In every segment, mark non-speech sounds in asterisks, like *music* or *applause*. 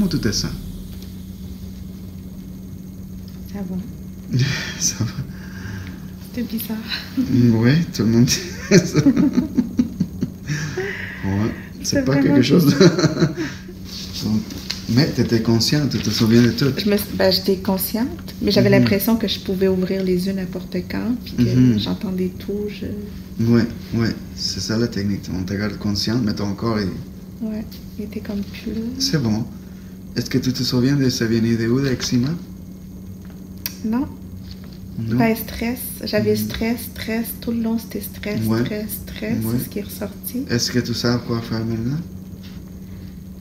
Comment tu te sens Ça va. *laughs* Ça va. C'était bizarre. Oui, tout le monde dit ça. *laughs* ouais, c'est pas quelque chose de... Donc, *laughs* mais tu étais consciente, tu te souviens de tout. Je me, ben, j'étais consciente, mais j'avais Mhm. l'impression que je pouvais ouvrir les yeux n'importe quand, puis que Mhm. j'entendais tout. Je... Oui, oui, c'est ça la technique. On te garde consciente, mais ton corps, il- Ouais, il était comme plus là. c'est bon. Est-ce que tu te souviens de ça venait de où, l'eczéma Non, Non. ben stress. J'avais Mhm. stress, stress. Tout le long, c'était stress, Ouais. stress, stress. Ouais. C'est ce qui est ressorti. Est-ce que tu sais quoi faire maintenant?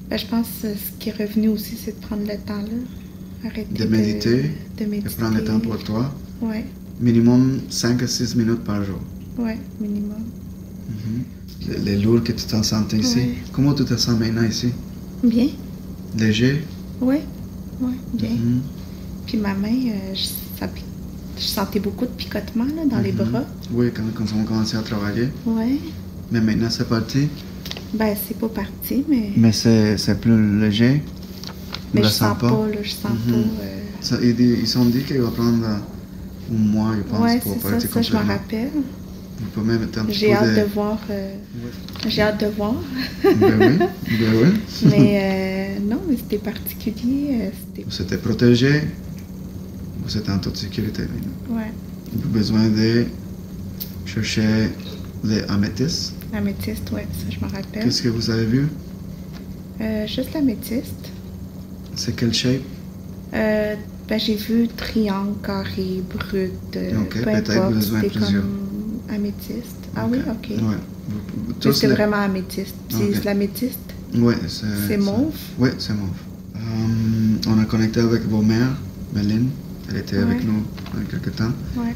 Ben, je pense que ce qui est revenu aussi, c'est de prendre le temps là. Arrêter De méditer, De, De méditer. prendre le temps pour toi Ouais, Minimum 5 à 6 minutes par jour. ouais, minimum. Mhm. Les, les lourds que tu t'en sentais ici. Ouais. Comment tu te sens maintenant ici? Bien, Léger? Ouais, ouais, bien. Mhm. Puis ma main, euh, je, ça pi- je sentais beaucoup de picotement là, dans les Mhm. bras. Oui, quand, quand on commencé à travailler. Ouais. Mais maintenant, c'est parti? Ben, c'est pas parti, mais, Mais c'est plus léger? mais Tu je le sens pas? là, je sens Mhm. pas. euh, Ça, ils, ils ont dit qu'il va prendre euh, un mois, je pense, Ouais, pour c'est ça, partir ça, je m'en complètement. rappelle. Même mettre un petit J'ai hâte de... de voir. euh, Ouais. J'ai hâte de voir. ben oui, ben oui. *laughs* mais euh, non, mais c'était particulier. euh, c'était. Vous êtes protégé. Vous êtes en toute sécurité maintenant. Ouais. Vous avez besoin de chercher les améthystes. L'améthyste, ouais, ça, je m'en rappelle. Qu'est-ce que vous avez vu? Euh, juste l'améthyste. C'est quelle shape? Euh, ben, j'ai vu triangle, carré, brut. euh, Ok, peu peut-être importe, avez c'était plusieurs. comme améthyste. Ah oui, ok. Ouais. Tous c'est les- vraiment améthyste. C'est l'améthyste. Ouais, c'est. C'est mauve? Oui, c'est mauve. Euh, on a connecté avec vos mères, Méline. Elle était avec nous il y a quelque temps. Ouais.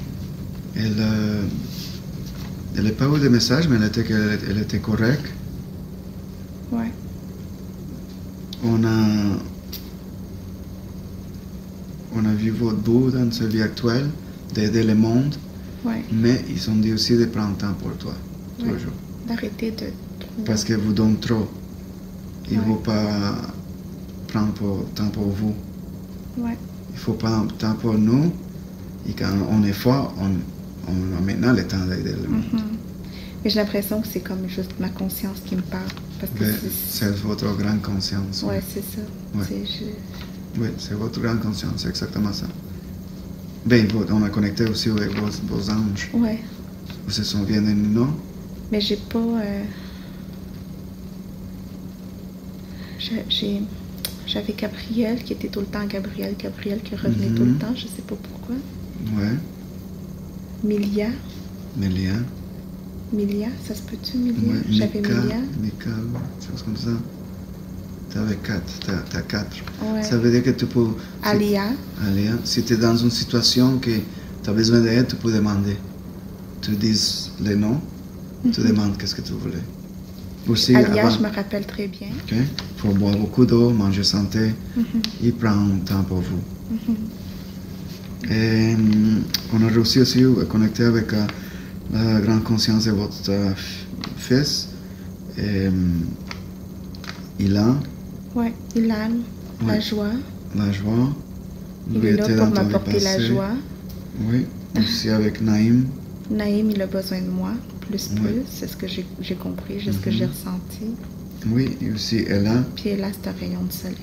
Elle euh, elle n'a pas eu de message, mais elle était, elle était correcte. Ouais. On a, on a vu votre bout dans sa vie actuelle, d'aider le monde, Ouais. mais ils ont dit aussi de prendre temps pour toi, Ouais. toujours. D'arrêter de. Parce que vous donnez trop. Il ne Ouais. faut pas prendre pour- temps pour vous. Ouais. Il faut prendre temps pour nous. Et quand on est fort, on, on a maintenant le temps d'aider le monde. Mais j'ai l'impression que c'est comme juste ma conscience qui me parle. Parce que c'est. votre grande conscience. Ouais, c'est ça. Ouais. C'est- je- Oui, c'est votre grande conscience, c'est exactement ça. Ben, on a connecté aussi avec vos, vos anges. Ouais. Vous se souvenez de nom? Mais j'ai pas. euh, j'ai- J'avais Gabriel qui était tout le temps Gabriel, Gabriel qui revenait Mhm. tout le temps, je sais pas pourquoi. Ouais. Milia, Mélia. Milia, ça se peut-tu, Milia? Ouais. J'avais Milia. Chose comme ça. Quatre, t'as, t'as quatre. Ouais. Ça veut dire que tu peux... Alia, si tu es dans une situation que tu as besoin d'aide, tu peux demander. Tu dis les noms, tu Mhm. demandes qu'est-ce que tu voulais. Aussi, Alia, avant, je me rappelle très bien. ok, faut boire beaucoup d'eau, manger santé, Mhm, et prendre temps pour vous. mhm. Et hum, on a réussi aussi à connecter avec euh, la grande conscience de votre f- fils. Et, il a Ouais, Ilan, la Ouais. joie. la joie. Il Lui est là pour m'apporter la joie. Oui, aussi avec Naïm. Naïm, il a besoin de moi, plus, plus. C'est ce que j'ai compris, c'est ce que Mhm. j'ai ressenti. Oui, et aussi Ella. Puis là, c'est un rayon de soleil.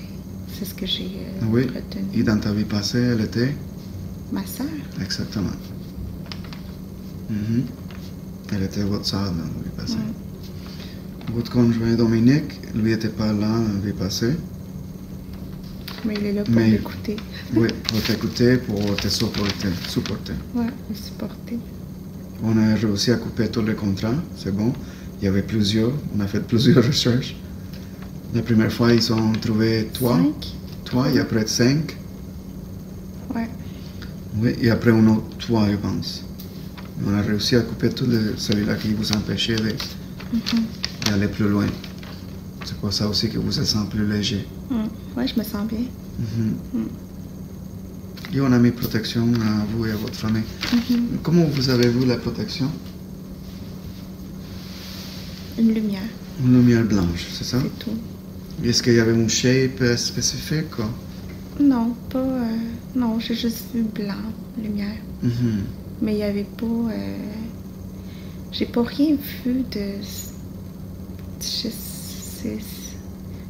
C'est ce que j'ai euh, Oui. retenu. Et dans ta vie passée, elle était? Ma sœur, Exactement. Mhm. Elle était votre soeur dans la vie passée. Ouais. Votre conjoint Dominique, lui n'était pas là la vie passée. mais il est là pour Mais- l'écouter. *laughs* Oui, pour t'écouter, pour te supporter. supporter. Le supporter. On a réussi à couper tous les contrats, c'est bon. Il y avait plusieurs, on a fait plusieurs *laughs* recherches. La première fois, ils ont trouvé trois, Cinq? trois et après cinq. Ouais. Oui, et après un autre trois, je pense. On a réussi à couper tous les- celui-là qui vous empêchait de- Mhm. d'aller plus loin. C'est pour ça aussi que vous êtes sent plus léger. Mm. Ouais, je me sens bien. Mhm. Mm. Et on a mis protection à vous et à votre famille. Mhm. Comment vous avez vu la protection? Une lumière, Une lumière blanche, c'est ça? C'est tout. Est-ce qu'il y avait une shape spécifique? quoi? Non, pas. euh, non, j'ai juste vu blanc, lumière. Mais il n'y avait pas. euh, j'ai pas rien vu de.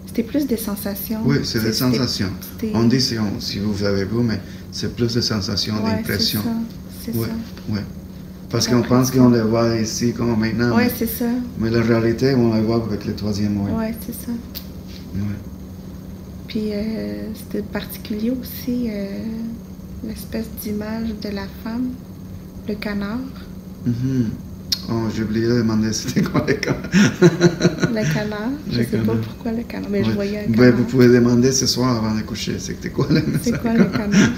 C'était plus des sensations. Oui, c'est des sensations. On dit si, on- si vous avez vu, mais c'est plus de sensations, Ouais, d'impressions. C'est ça. Ouais, C'est ouais. Parce qu'on pense qu'on les voit ici comme maintenant. mais, c'est ça. mais la réalité, on la voit avec le troisième œil. Ouais, c'est ça. Ouais. Puis euh, c'était particulier aussi euh, l'espèce d'image de la femme, le canard. Mhm. Oh, j'ai oublié de demander c'était quoi le cas. Le canard. Je Le sais pas canard. pourquoi le canard, mais je voyais un Ben, canard. vous pouvez demander ce soir avant de coucher. C'était quoi le C'est message? quoi le canard?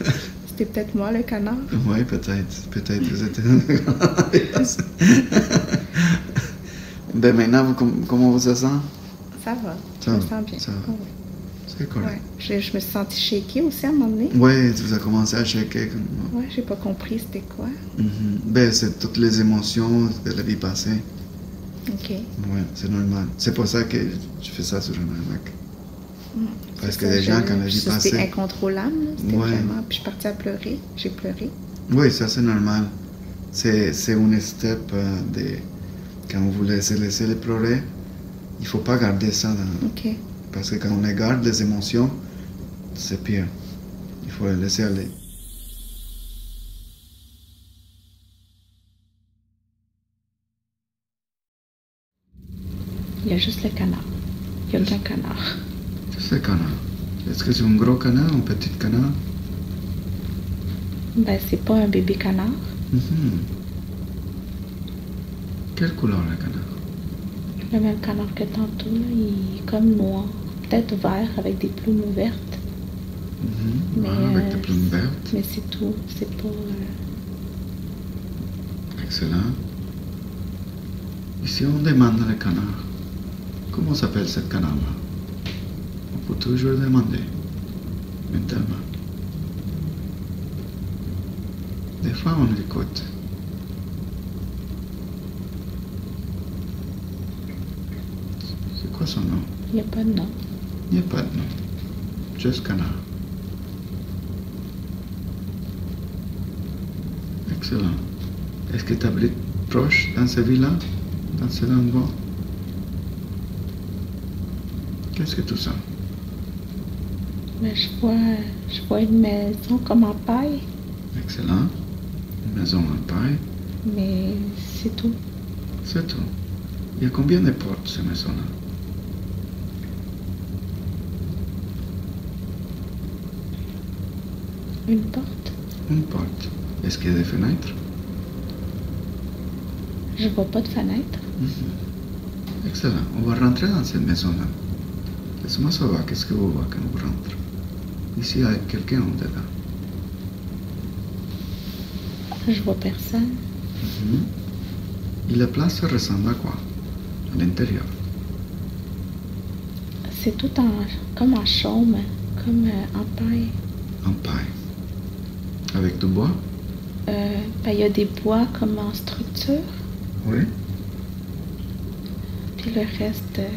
*laughs* C'était peut-être moi le canard. Oui, peut-être. Peut-être vous êtes un grand *laughs* Ben maintenant, vous, comment vous se sent? Ça va. Ça je me va, sens bien. ça va. Ouais. C'est Ouais. Je, je me suis sentie shaky aussi à un moment donné. Oui, tu as commencé à checker. comme- Ouais, j'ai pas compris c'était quoi. Mhm. Ben, c'est toutes les émotions de la vie passée. Ok. Oui, c'est normal. C'est pour ça que je fais ça sur un hamac. Mm. Parce que ça, les gens, quand la vie C'était passée. incontrôlable. là. C'était Ouais. vraiment. Puis je suis partie à pleurer. J'ai pleuré. Oui, ça c'est normal. C'est, une step euh, de. Quand vous laissez, laissez les pleurer, il faut pas garder ça. dans- Ok. Parce que quand on les garde, les émotions, c'est pire. Il faut les laisser aller. Il y a juste le canard. Il n'y a aucun canard. C'est canard. Est-ce que c'est un gros canard ou un petit canard? Ben, c'est pas un bébé canard. Mhm. Quelle couleur le canard? Le même canard que tantôt, il est comme noir. Peut-être vert avec des plumes ouvertes. Mhm. Mais, Ah, avec euh, des plumes vertes. Mais c'est tout. C'est pas. euh, Excellent. Ici, on demande le canard. Comment s'appelle ce canard-là? On peut toujours demander. Maintenant. Des fois, on l'écoute. C'est quoi son nom? Il n'y a pas de nom. Il n'y a pas de nom. Canard. Excellent. Est-ce que tu habites proche dans ce villa Dans cet endroit? Qu'est-ce que tu sens Mais je vois, je vois une maison comme en paille, Excellent. Une maison en paille. mais c'est tout. C'est tout. Il y a combien de portes, cette maison-là Une porte. Une porte. Est-ce qu'il y a des fenêtres? Je vois pas de fenêtre. Mhm. Excellent. On va rentrer dans cette maison-là. Laisse-moi savoir qu'est-ce que vous voyez quand vous rentrez? Ici, il y a quelqu'un dedans. Je vois personne. Mhm. Et la place ressemble à quoi? À l'intérieur. C'est tout en, comme en chaume, comme euh, en paille. En paille. Avec du bois Euh, ben, il y a des bois comme en structure, Oui. puis le reste, euh,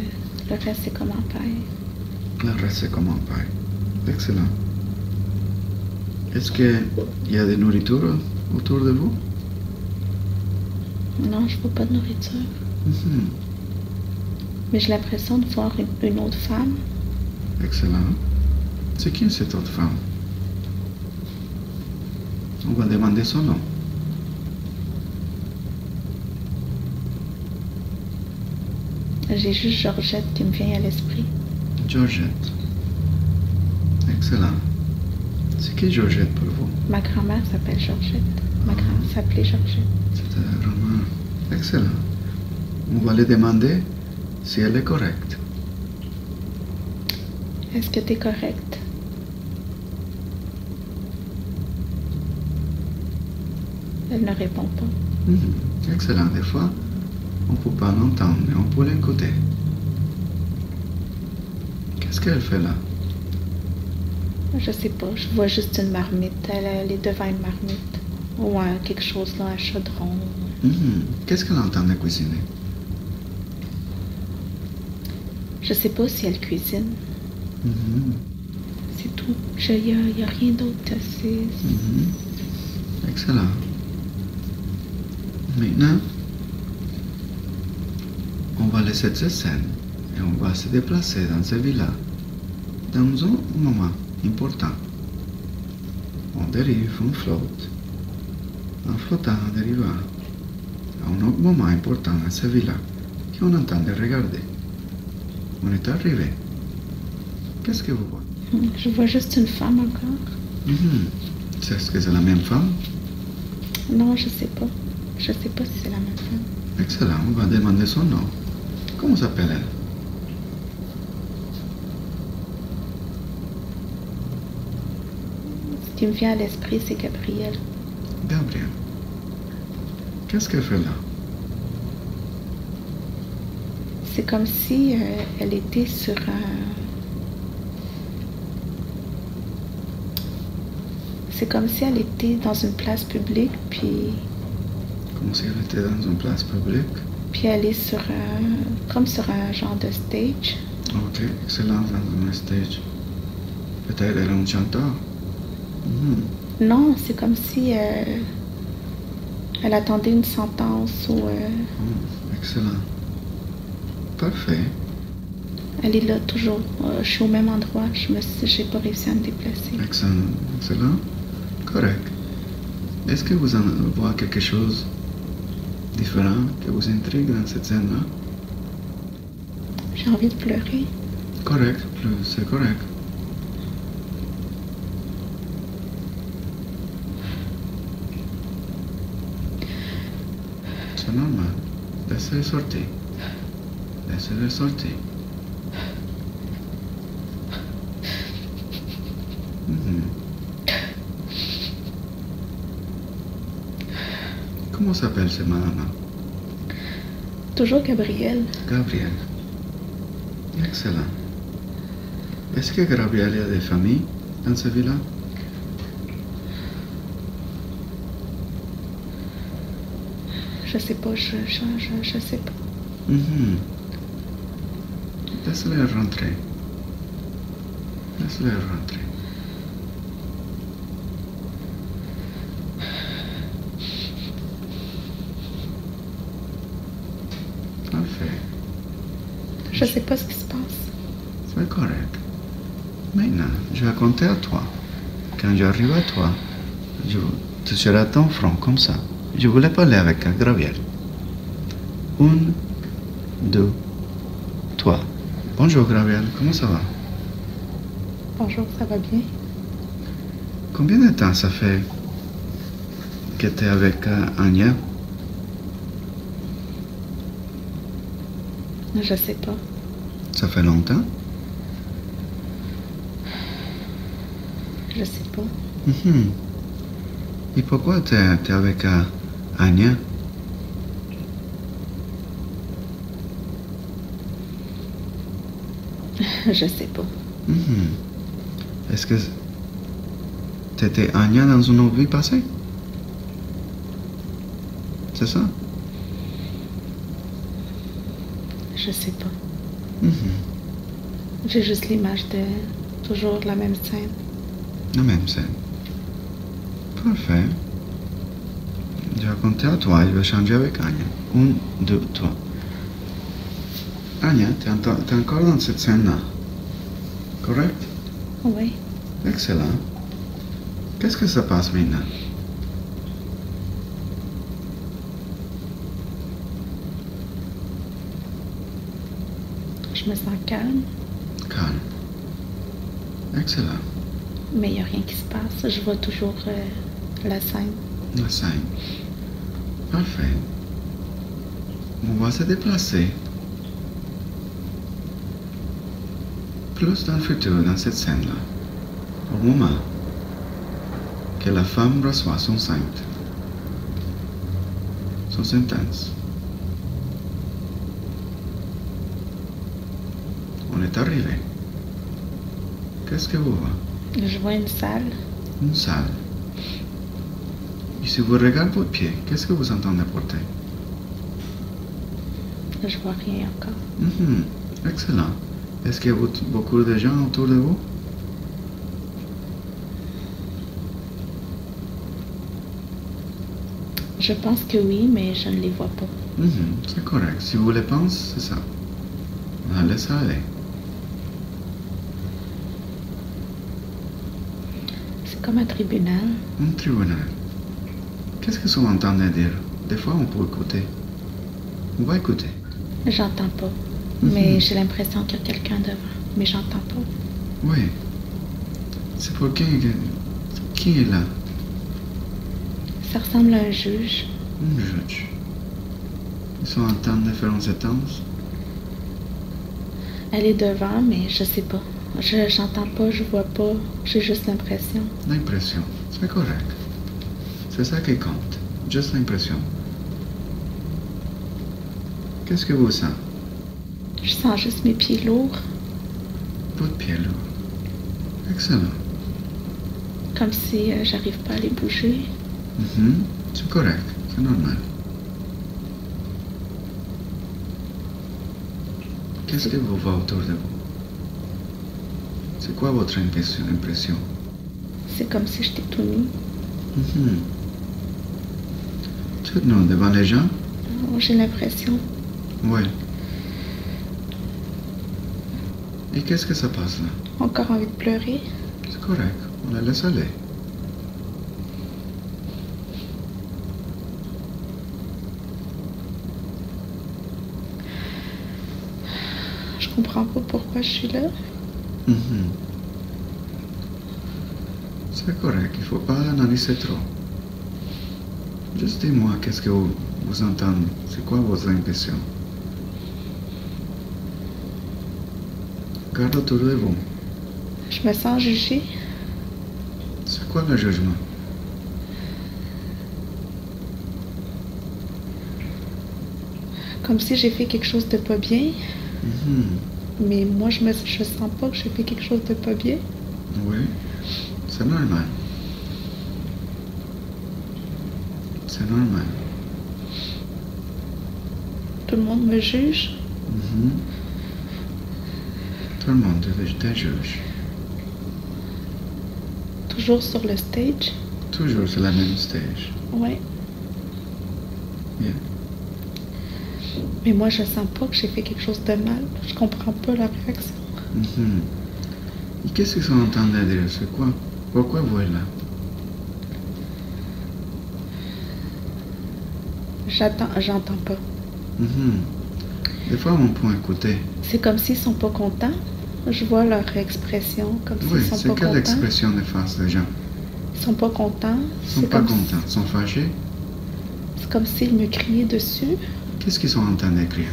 le reste c'est comme en paille. Le reste, c'est comme en paille. Excellent. Est-ce qu'il y a de nourriture autour de vous? Non, je vois pas de nourriture. Mhm. Mais j'ai l'impression de voir une, une autre femme. Excellent. C'est qui cette autre femme? On va demander son nom. J'ai juste Georgette qui me vient à l'esprit. Georgette. Excellent. C'est qui Georgette pour vous? Ma grand-mère s'appelle Georgette. Ma grand-mère s'appelait Georgette. C'était vraiment excellent. On va lui demander si elle est correcte. Est-ce que tu es correcte? Elle ne répond pas. Mhm. Excellent. Des fois, on ne peut pas l'entendre, mais on peut l'écouter. Qu'est-ce qu'elle fait là? Je sais pas, je vois juste une marmite. Elle, elle est devant une marmite. Ou un- quelque chose là, un chaudron. Mhm. Qu'est-ce qu'elle entend de cuisiner? Je sais pas si elle cuisine. Mhm. C'est tout. Il n'y a, rien d'autre. C'est... Excellent. Maintenant, on va laisser cette scène et on va se déplacer dans ce villa dans un moment important. On dérive, on flotte. En flottant, on dérive à un autre moment important dans ce villa qu'on entend de regarder. On est arrivé. Qu'est-ce que vous voyez? Je vois juste une femme encore. Mhm. C'est-ce que c'est la même femme? Non, je sais pas. Je sais pas si c'est la même femme. Excellent, on va demander son nom. Comment s'appelle-elle Ce qui me vient à l'esprit, c'est Gabrielle. Gabrielle. Qu'est-ce qu'elle fait là? C'est comme si euh, elle était sur un. C'est comme si elle était dans une place publique, puis, Comme si elle était dans une place publique? puis elle est sur un. comme sur un genre de stage. Ok, excellent, dans un stage. Peut-être elle est un chanteur? Mhm. Non, c'est comme si euh, elle attendait une sentence ou euh, Oh, excellent. Parfait. elle est là toujours. Euh, je suis au même endroit. Je me j'ai pas réussi à me déplacer. Excellent. Excellent. Correct. Est-ce que vous en voyez quelque chose? Différent que vous intrigue dans cette scène-là J'ai envie de pleurer. Correct, c'est correct. C'est normal. Laissez-le sortir. Laissez-le sortir. Comment s'appelle ce madame Toujours Gabrielle. Gabriel. Excellent. Est-ce que Gabriel a des familles dans ce villa Je sais pas, je, je, je, je sais pas. Mhm. Laisse-le rentrer. Laisse-le rentrer. Parfait. Je sais pas ce qui se passe. C'est correct. Maintenant, je vais compter à toi. Quand j'arrive à toi, je toucherai ton front comme ça. Je voulais parler avec. Un, deux, trois. Bonjour Gabriel, comment ça va? Bonjour, ça va bien? Combien de temps ça fait que tu es avec Anya Je sais pas. Ça fait longtemps? Je sais pas. Mhm. Et pourquoi tu es, avec euh, Anya? *laughs* Je sais pas. Mhm. Est-ce que tu étais Anya dans une autre vie passée? C'est ça? Je sais pas. Mhm. J'ai juste l'image de toujours la même scène. La même scène. Parfait. Je vais compter à toi, je vais changer avec Anya. Un, deux, trois. Anya, tu es, encore dans cette scène-là. Correct? Oui. Excellent. Qu'est-ce que ça passe maintenant? Je me sens calme, Calme. Excellent. mais il n'y a rien qui se passe. Je vois toujours euh, la scène. La scène. Parfait. On va se déplacer. Plus dans le futur, dans cette scène-là. Au moment que la femme reçoit son sainte, son sentence. On est arrivé. Qu'est-ce que vous voyez? Je vois une salle. Une salle. Et si vous regardez votre pied, qu'est-ce que vous entendez porter? Je vois rien encore. Mhm. Excellent. Est-ce qu'il y a beaucoup- de gens autour de vous? Je pense que oui, mais je ne les vois pas. Mhm, C'est correct. Si vous le pensez, c'est ça. On la laisse aller. C'est comme un tribunal. Un tribunal. Qu'est-ce que ça entend dire? Des fois, on peut écouter. On va écouter. J'entends pas. Mhm. Mais j'ai l'impression qu'il y a quelqu'un devant. Mais j'entends pas. Oui. C'est pour qui Qui est là? Ça ressemble à un juge. Un juge. Ils sont en temps de faire une sentence Elle est devant, mais je sais pas. Je j'entends pas, je vois pas. J'ai juste l'impression. L'impression. C'est correct. C'est ça qui compte. Juste l'impression. Qu'est-ce que vous sentez Je sens juste mes pieds lourds, Votre pied lourd. Excellent. comme si euh, j'arrive pas à les bouger. Mhm. C'est correct. C'est normal. Qu'est-ce que vous voyez autour de vous? C'est quoi votre impression, C'est comme si j'étais tout nu. Mhm. Tout nu devant les gens Oh, J'ai l'impression. Oui. Et qu'est-ce que ça passe là Encore envie de pleurer. C'est correct. On la laisse aller. Je comprends pas pourquoi je suis là. Mhm. C'est correct, il ne faut pas analyser trop. Juste dis-moi qu'est-ce que vous, vous entendez, c'est quoi vos impressions? Regarde autour de vous, Je me sens jugée. c'est quoi le jugement? Comme si j'ai fait quelque chose de pas bien. Mhm. Mais moi, je me je sens pas que j'ai fait quelque chose de pas bien. Oui, c'est normal. C'est normal. Tout le monde me juge. Mhm. Tout le monde te, te juge. Toujours sur le stage. Toujours sur la même stage. Ouais. Bien. Mais moi, je sens pas que j'ai fait quelque chose de mal. Je comprends pas la réaction. Mhm. Et qu'est-ce qu'ils sont en train de dire C'est quoi? Pourquoi vous êtes là? J'attends, j'entends pas. Mhm. Des fois, on peut écouter. C'est comme s'ils sont pas contents. Je vois leur expression, comme Oui, s'ils sont c'est pas quelle contents. expression de face des gens? Ils sont pas contents. Ils sont C'est pas contents, ils sont fâchés? c'est comme s'ils me criaient dessus. Qu'est-ce qu'ils sont en train d'écrire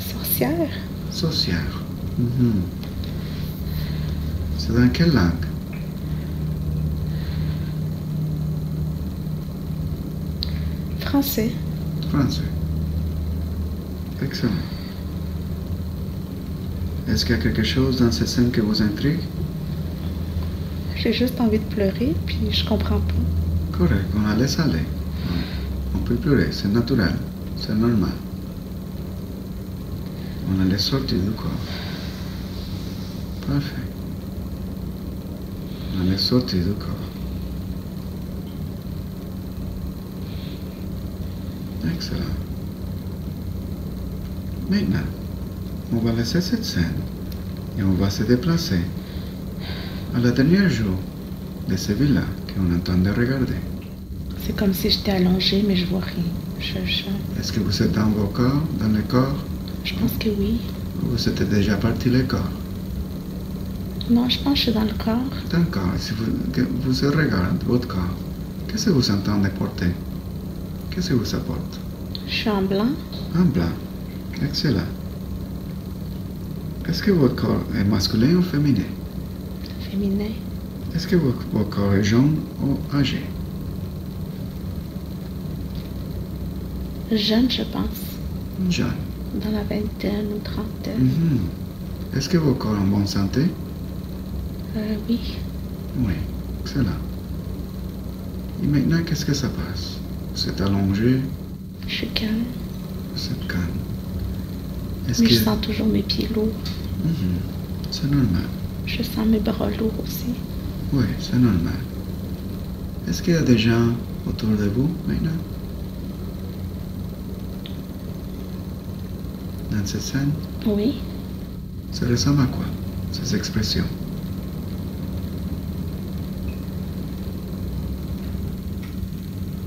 Sorcière. Sorcière. Mhm. C'est dans quelle langue? Français. Français. Excellent. Est-ce qu'il y a quelque chose dans cette scène qui vous intrigue? J'ai juste envie de pleurer, puis je comprends pas. Correct, on la laisse aller. On peut pleurer, c'est naturel, c'est normal. On la laisse sortir du corps. Parfait. On la laisse sortir du corps. Excellent. Maintenant, on va laisser cette scène et on va se déplacer à la dernière jour de ce villa qu'on est en train de regarder. C'est comme si j'étais allongée, mais je vois rien. Je, je, Est-ce que vous êtes dans vos corps, dans le corps, je pense que oui. ou vous êtes déjà parti le corps? Non, je pense que je suis dans le corps. Dans le corps, si vous, vous regardez votre corps, qu'est-ce que vous entendez porter? Qu'est-ce que vous apporte? Je suis en blanc. En blanc. Excellent. Est-ce que votre corps est masculin ou féminin? Féminin. Est-ce que votre, votre corps est jeune ou âgé? Jeune, je pense. Jeune. Dans la vingtaine ou trentaine. Mhm. Est-ce que votre corps en bonne santé? Euh, oui. Oui. Excellent. Et maintenant, qu'est-ce que ça passe? Vous êtes allongé, Je suis calme. vous êtes calme. Est-ce Mais que... je sens toujours mes pieds lourds. Mhm. C'est normal. Je sens mes bras lourds aussi. Oui, c'est normal. Est-ce qu'il y a des gens autour de vous maintenant? Dans cette scène Oui. Ça ressemble à quoi Ces expressions?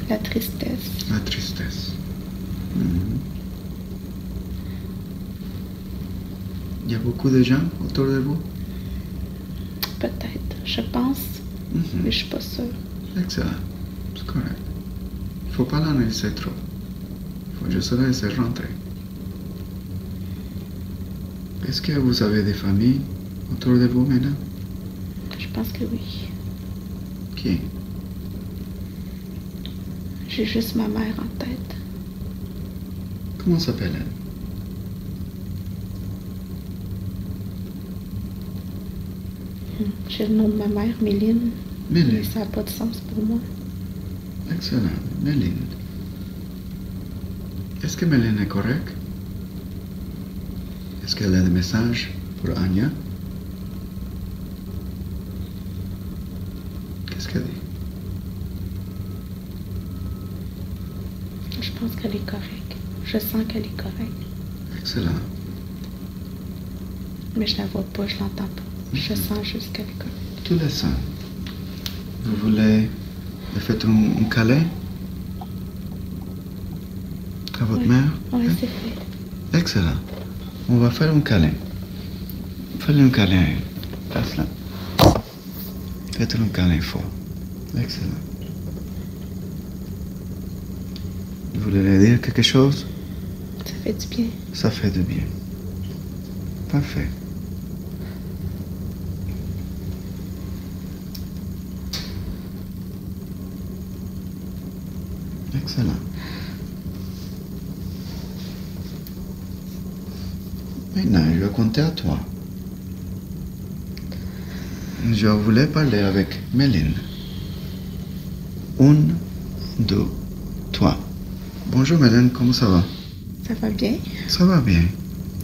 La tristesse. La tristesse. Mhm. Il y a beaucoup de gens autour de vous? Peut-être. Je pense. Mhm. Mais je suis pas sûre. Excellent. C'est correct. Il faut pas l'analyser trop. Il faut juste la laisser rentrer. Est-ce que vous avez des familles autour de vous maintenant Je pense que oui. Qui J'ai juste ma mère en tête. Comment s'appelle-elle Hmm. J'ai le nom de ma mère, Méline. Mais Méline. ça n'a pas de sens pour moi. Excellent. Méline. Est-ce que Méline est correcte? Est-ce qu'elle a des messages pour Anya? Qu'est-ce qu'elle dit? Je pense qu'elle est correcte. Je sens qu'elle est correcte. Excellent. Mais je la vois pas, je l'entends pas. Je Mhm. sens juste qu'elle est correcte. Tout le sang. Vous voulez lui faire un, un câlin à votre Oui. mère? Oui, Hein? c'est fait. Excellent. On va faire un câlin. Faites un câlin. Faites un câlin fort. Excellent. Vous voulez dire quelque chose? Ça fait du bien. Ça fait du bien. Parfait. Excellent. Maintenant, je vais compter à toi. Je voulais parler avec Méline. Une, deux, trois. Bonjour Méline, comment ça va? Ça va bien? ça va bien.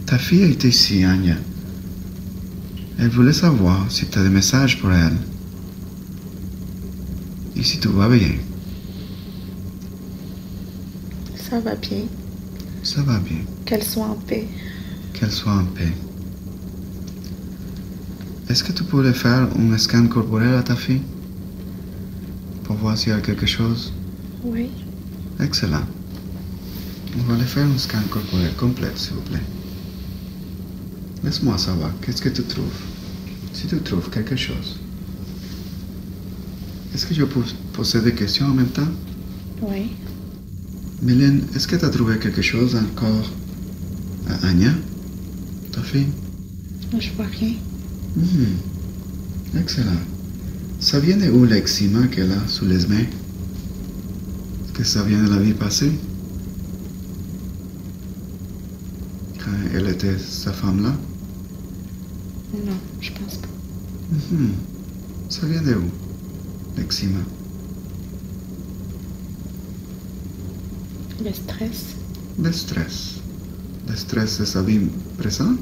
Ta fille est ici, Anya. Elle voulait savoir si tu as des messages pour elle. Et si tout va bien. Ça va bien. Ça va bien. Qu'elle soit en paix. Qu'elle soit en paix. Est-ce que tu pourrais faire un scan corporel à ta fille? Pour voir s'il y a quelque chose? Oui. Excellent. On va aller faire un scan corporel complet, s'il vous plaît. Laisse-moi savoir, qu'est-ce que tu trouves? Si tu trouves quelque chose. Est-ce que je peux poser des questions en même temps? Oui. Mylène, est-ce que tu as trouvé quelque chose encore à Anya Ta fille? Je vois rien. Mhm. Excellent. Ça vient de où l'eczéma qu'elle a sous les mains que ça vient de la vie passée Quand elle était sa femme-là Non, je pense pas. Mhm. Ça vient de où L'eczéma. Le stress. Le stress. Le stress de sa vie présente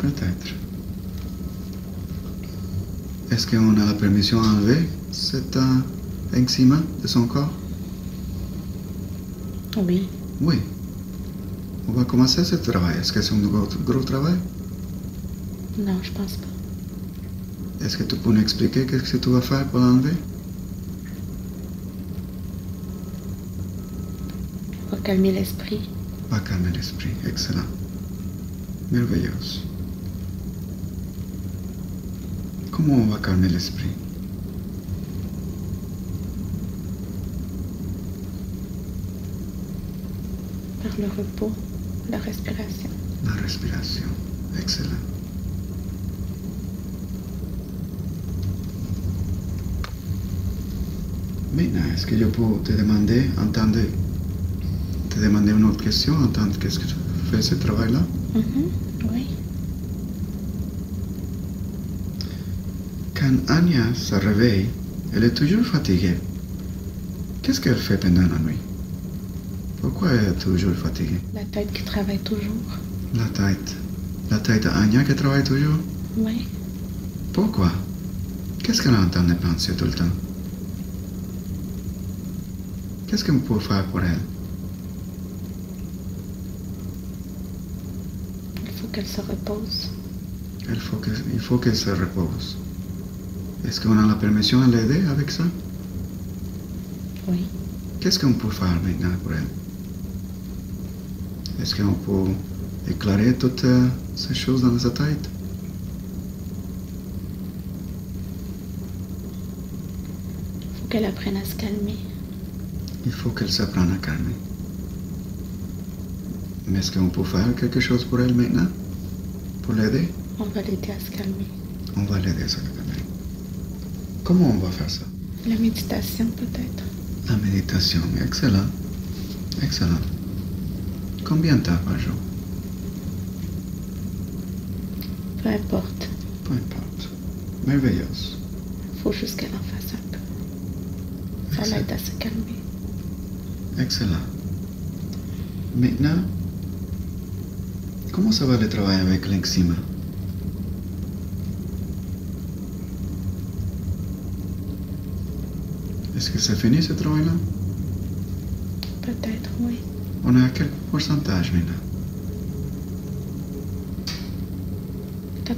Peut-être. Est-ce qu'on a la permission d'enlever cet euh, eczéma de son corps? Oui. Oui. On va commencer ce travail. Est-ce que c'est un gros, gros travail? Non, je pense pas. Est-ce que tu peux nous expliquer qu'est-ce que tu vas faire pour l'enlever? Va calmer l'esprit. Va calmer l'esprit. Excellent. Merveilleux. On va calmer l'esprit Par le repos, la respiration. La respiration. Excellent. Maintenant, est-ce que je peux te demander, entendre, te demander une autre question, entendre qu'est-ce que tu fais ce travail-là Mhm. Oui. Quand Anya se réveille, elle est toujours fatiguée. Qu'est-ce qu'elle fait pendant la nuit? Pourquoi elle est toujours fatiguée? La tête qui travaille toujours. La tête. La tête à Anya qui travaille toujours? Oui. Pourquoi? Qu'est-ce qu'elle entend de penser tout le temps? Qu'est-ce qu'on peut faire pour elle? Il faut qu'elle se repose. Il faut que- il faut qu'elle se repose. Est-ce qu'on a la permission de l'aider avec ça? Oui. Qu'est-ce qu'on peut faire maintenant pour elle? Est-ce qu'on peut éclairer toutes euh, ces choses dans sa tête? Il faut qu'elle apprenne à se calmer. Il faut qu'elle s'apprenne à calmer. Mais est-ce qu'on peut faire quelque chose pour elle maintenant? Pour l'aider? On va l'aider à se calmer. On va l'aider à se calmer. Comment on va faire ça? La méditation peut-être. La méditation, excellent. Excellent. Combien de temps par jour? Peu importe. Peu importe. Merveilleuse. Il faut juste qu'elle en fasse un peu. Ça l'aide à se calmer. Excellent. Maintenant, comment ça va le travail avec l'eczéma? Est-ce que c'est fini ce travail-là? Peut-être, oui. On est à quel pourcentage maintenant 80%.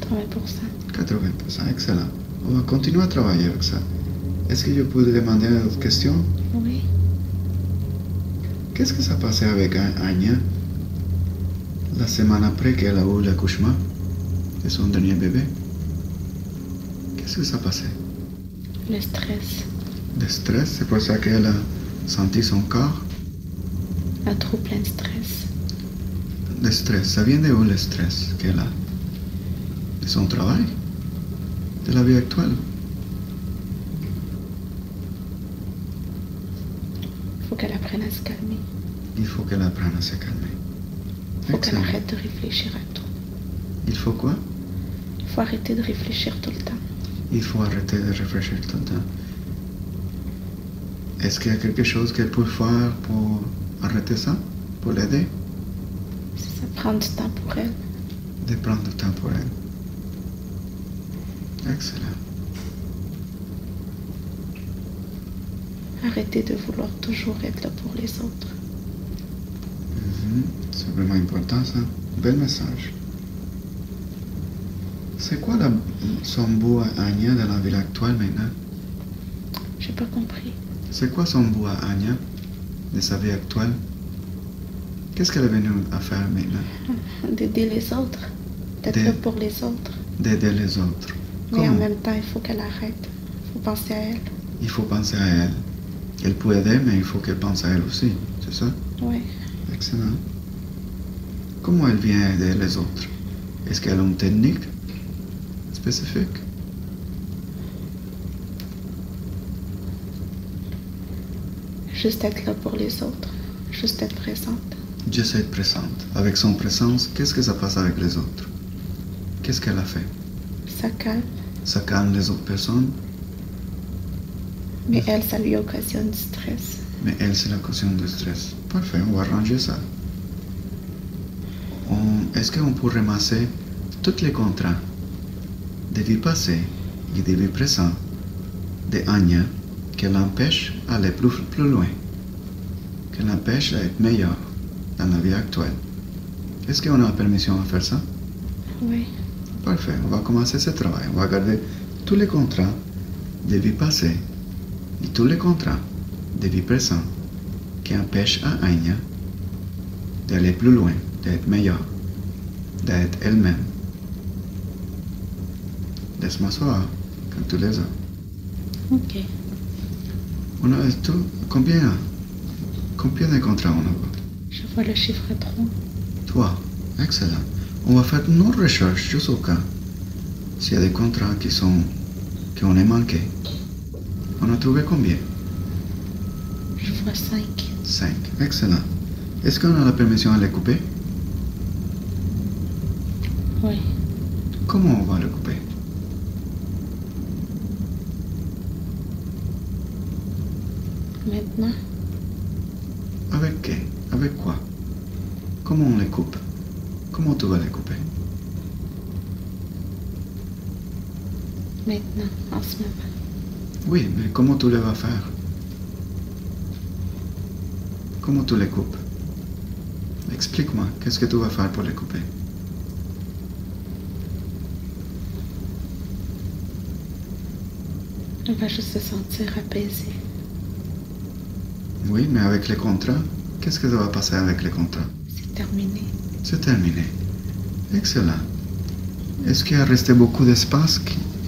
80%, excellent. On va continuer à travailler avec ça. Est-ce que je peux demander une autre question? Oui. Qu'est-ce que ça passait avec An- Anya la semaine après qu'elle a eu l'accouchement de son dernier bébé? Qu'est-ce que ça passait? Le stress. Le stress, c'est pour ça qu'elle a senti son corps A trop plein de stress. Le stress, ça vient de où le stress qu'elle a? De son travail? De la vie actuelle? Il faut qu'elle apprenne à se calmer. Il faut qu'elle apprenne à se calmer. Il faut qu'elle arrête de réfléchir à tout. Il faut quoi? Il faut arrêter de réfléchir tout le temps. Il faut arrêter de réfléchir tout le temps. Est-ce qu'il y a quelque chose qu'elle peut faire pour arrêter ça Pour l'aider? Ça prend du temps pour elle. De prendre du temps pour elle. Excellent. Arrêter de vouloir toujours être là pour les autres. Mhm. C'est vraiment important ça. Bel message. C'est quoi la, son beau à Anya dans la ville actuelle maintenant? J'ai pas compris. C'est quoi son à Anya? De sa vie actuelle Qu'est-ce qu'elle est venue à faire maintenant? *laughs* D'aider les autres. D'être pour les autres. D'aider les autres. Mais en même temps, il faut qu'elle arrête. Il faut penser à elle. Il faut penser à elle. Elle peut aider, mais il faut qu'elle pense à elle aussi. C'est ça? Oui. Excellent. Comment elle vient aider les autres? Est-ce qu'elle a une technique spécifique? Juste être là pour les autres. Juste être présente. Juste être présente. Avec son présence, qu'est-ce que ça passe avec les autres? Qu'est-ce qu'elle a fait? Ça calme. Ça calme les autres personnes, Mais elle, ça lui occasionne du stress. mais elle, c'est la caution de stress. Parfait, on va arranger ça. On- Est-ce qu'on peut ramasser tous les contrats de vie passée et de vie présente de Anya qui l'empêchent d'aller plus, plus loin, qui l'empêchent d'être meilleur dans la vie actuelle Est-ce qu'on a la permission de faire ça? Oui. Parfait, on va commencer ce travail. On va garder tous les contrats de vie passée et tous les contrats de vie présente qui empêchent à Anya d'aller plus loin, d'être meilleure, d'être elle-même. Laisse-moi savoir quand tu les as. Ok. On a tout. Combien Combien de contrats on a Je vois le chiffre 3. Toi. Excellent. On va faire nos recherches juste au cas. S'il y a des contrats qui sont. qui on est manqué. On a trouvé combien? Je vois 5. 5. Excellent. Est-ce qu'on a la permission de les couper? Oui. Comment on va le couper? Maintenant, Avec qui Avec quoi? Comment on les coupe? Comment tu vas les couper? Maintenant, en ce moment. Oui, mais comment tu les vas faire? Comment tu les coupes? Explique-moi, qu'est-ce que tu vas faire pour les couper? On va juste se sentir apaisé. Oui, mais avec les contrats, qu'est-ce que ça va passer avec les contrats C'est terminé. C'est terminé. Excellent. Est-ce qu'il y a resté beaucoup d'espace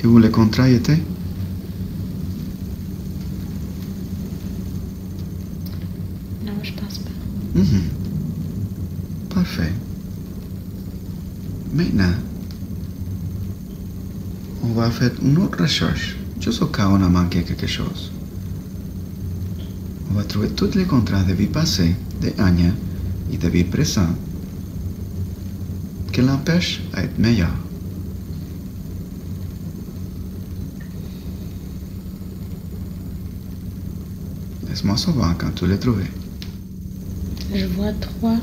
où les contrats étaient Non, je pense pas. Mhm. Parfait. Maintenant, on va faire une autre recherche, juste au cas où on a manqué quelque chose. On va trouver tous les contrats de vie passée de Anya et de vie présente qui l'empêchent d'être meilleur. Laisse-moi savoir quand tu les trouves. Je vois trois,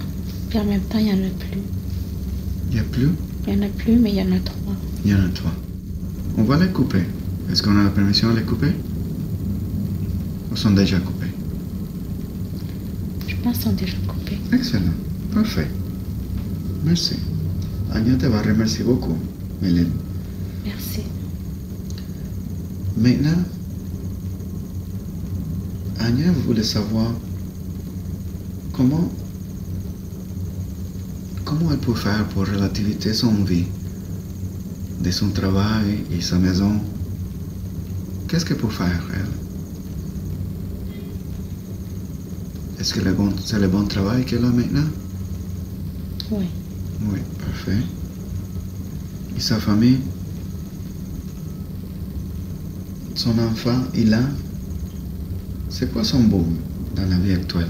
puis en même temps, il n'y en a plus. Il n'y a plus? Il n'y en a plus, mais il y en a trois. Il y en a trois. On va les couper. Est-ce qu'on a la permission de les couper? Ou sont déjà coupés? Qu'ils sont déjà coupés. Excellent. Parfait. Merci. Anya te va remercier beaucoup, Mylène. Merci. Maintenant, Anya voulait savoir comment, comment elle peut faire pour relativiser son vie, de son travail et sa maison. Qu'est-ce qu'elle peut faire, elle? Est-ce que bon- c'est le bon travail qu'elle a maintenant? Oui. Oui, parfait. Et sa famille? Son enfant, il a? C'est quoi son beau dans la vie actuelle?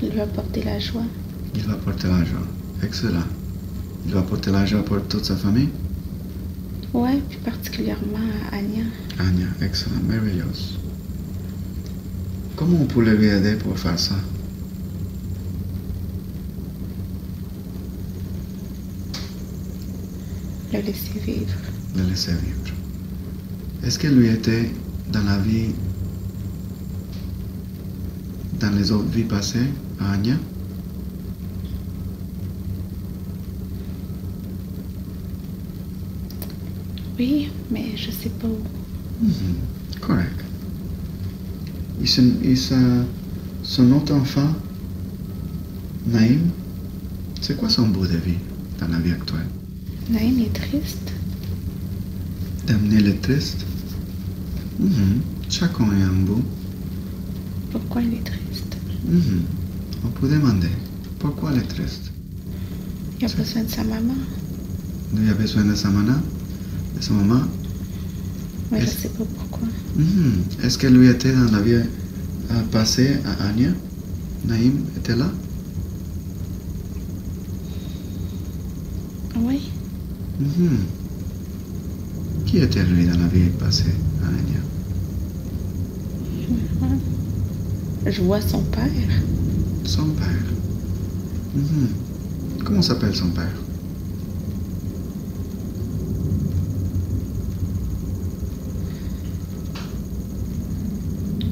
Il lui a apporté la joie. Il va porter l'argent. Excellent. Il va porter l'argent pour toute sa famille? Oui, puis particulièrement à Anya. Anya, excellent, merveilleuse. Comment on pourrait lui aider pour faire ça? Le laisser vivre. Le laisser vivre. Est-ce qu'elle lui était dans la vie, dans les autres vies passées, à Anya? Oui, mais je sais pas où. Mhm, Correct. Et, son, et sa- son autre enfant, Naïm, c'est quoi son bout de vie dans la vie actuelle? Naïm est triste. D'amener le triste Mhm, Chacun est un bout. Pourquoi il est triste? Mhm. On peut demander pourquoi elle est triste? Il a besoin de sa maman. Il a besoin de sa maman, de sa maman. Mais je Est-ce- sais pas pourquoi. Mhm. Est-ce qu'elle lui était dans la vie euh, passée à Anya? Naïm était là? Oui, Mhm. Qui était lui dans la vie passée à Anya? Je vois son père. Son père. Mhm. Comment s'appelle son père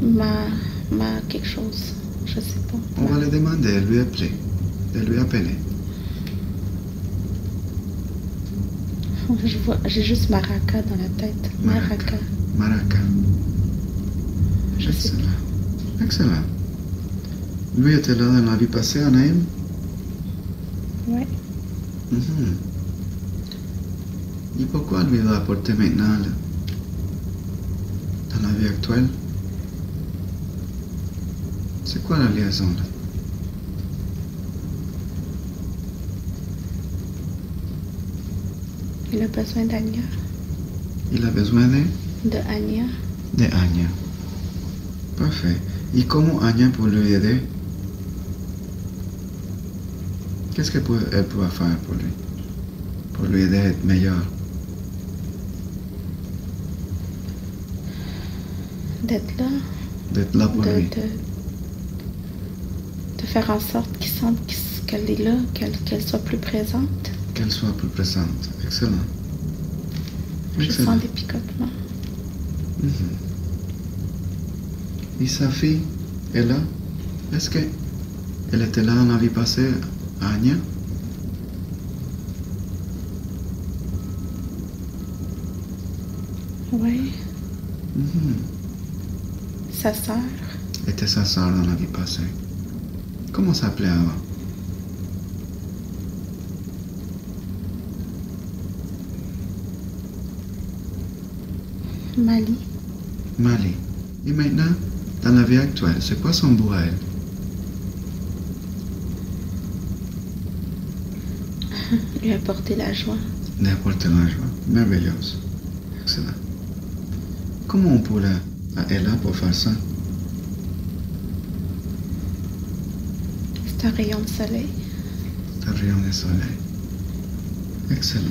Ma, ma quelque chose. Je sais pas. On va le appeler. De lui appeler. Je vois, j'ai juste Maraca dans la tête. Maraca. Maraca. Je sais Excellent. Excellent. Lui était là dans la vie passée à Naïm Ouais. Mhm. Et pourquoi lui va apporter maintenant là, dans la vie actuelle? C'est quoi la liaison là? Il a besoin d'Anya. Il a besoin de, De Anya. de Anya. Parfait. Et comment Anya peut lui aider? Qu'est-ce qu'elle peut, elle peut faire pour lui? Pour lui aider à être meilleur? D'être là. D'être là pour De, lui de, faire en sorte qu'ils sentent qu'ils- qu'elle est là, qu'elle qu'elle soit plus présente. Qu'elle soit plus présente. Excellent. Je Excellent. sens des picotements. Mhm. Et sa fille est là Est-ce qu'elle était là dans la vie passée, Anya Oui, Mhm. sa sœur. Était sa sœur dans la vie passée. Comment s'appelait avant? Mali. Mali. Et maintenant, dans la vie actuelle, c'est quoi son bout à elle? *laughs* Lui apporter la joie. N'importe la joie. Merveilleuse. Excellent. Comment on pourrait à Ella pour faire ça? C'est un rayon de soleil. C'est un rayon de soleil. Excellent.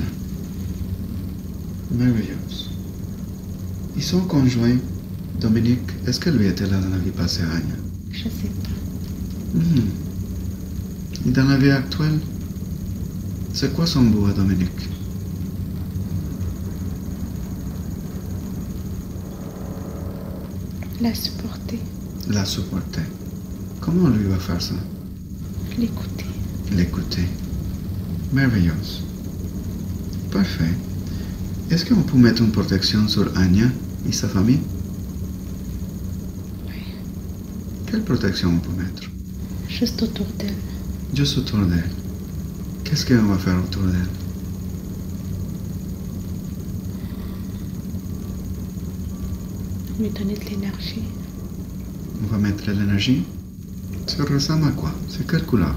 Merveilleuse. Ils sont conjoints. Dominique, est-ce que lui était là dans la vie passée, Anya Je sais pas. Mhm. Et dans la vie actuelle, c'est quoi son bout à Dominique? La supporter. La supporter. Comment lui va faire ça? L'écouter. L'écouter. Merveilleuse. Parfait. Est-ce qu'on peut mettre une protection sur Anya et sa famille? Oui. Quelle protection on peut mettre? Juste autour d'elle. Juste autour d'elle. Qu'est-ce qu'on va faire autour d'elle? Lui donner de l'énergie. On va mettre de l'énergie? Ça ressemble à quoi? C'est quelle couleur?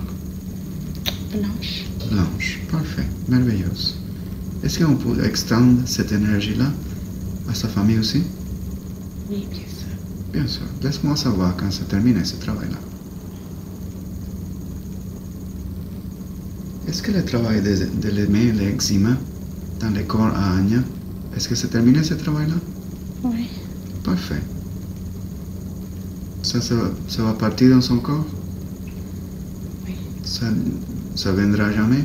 Blanche. Blanche. Parfait. Merveilleuse. Est-ce qu'on peut extendre cette énergie-là? À sa famille aussi Oui, bien sûr. Bien sûr. Laisse-moi savoir quand c'est terminé ce travail-là. Est-ce que le travail de, de l'aimer, l'eczéma, dans le corps à Anya, est-ce que c'est terminé ce travail-là Oui. Parfait. Ça, ça, va- ça va partir dans son corps Oui. Ça, ça viendra jamais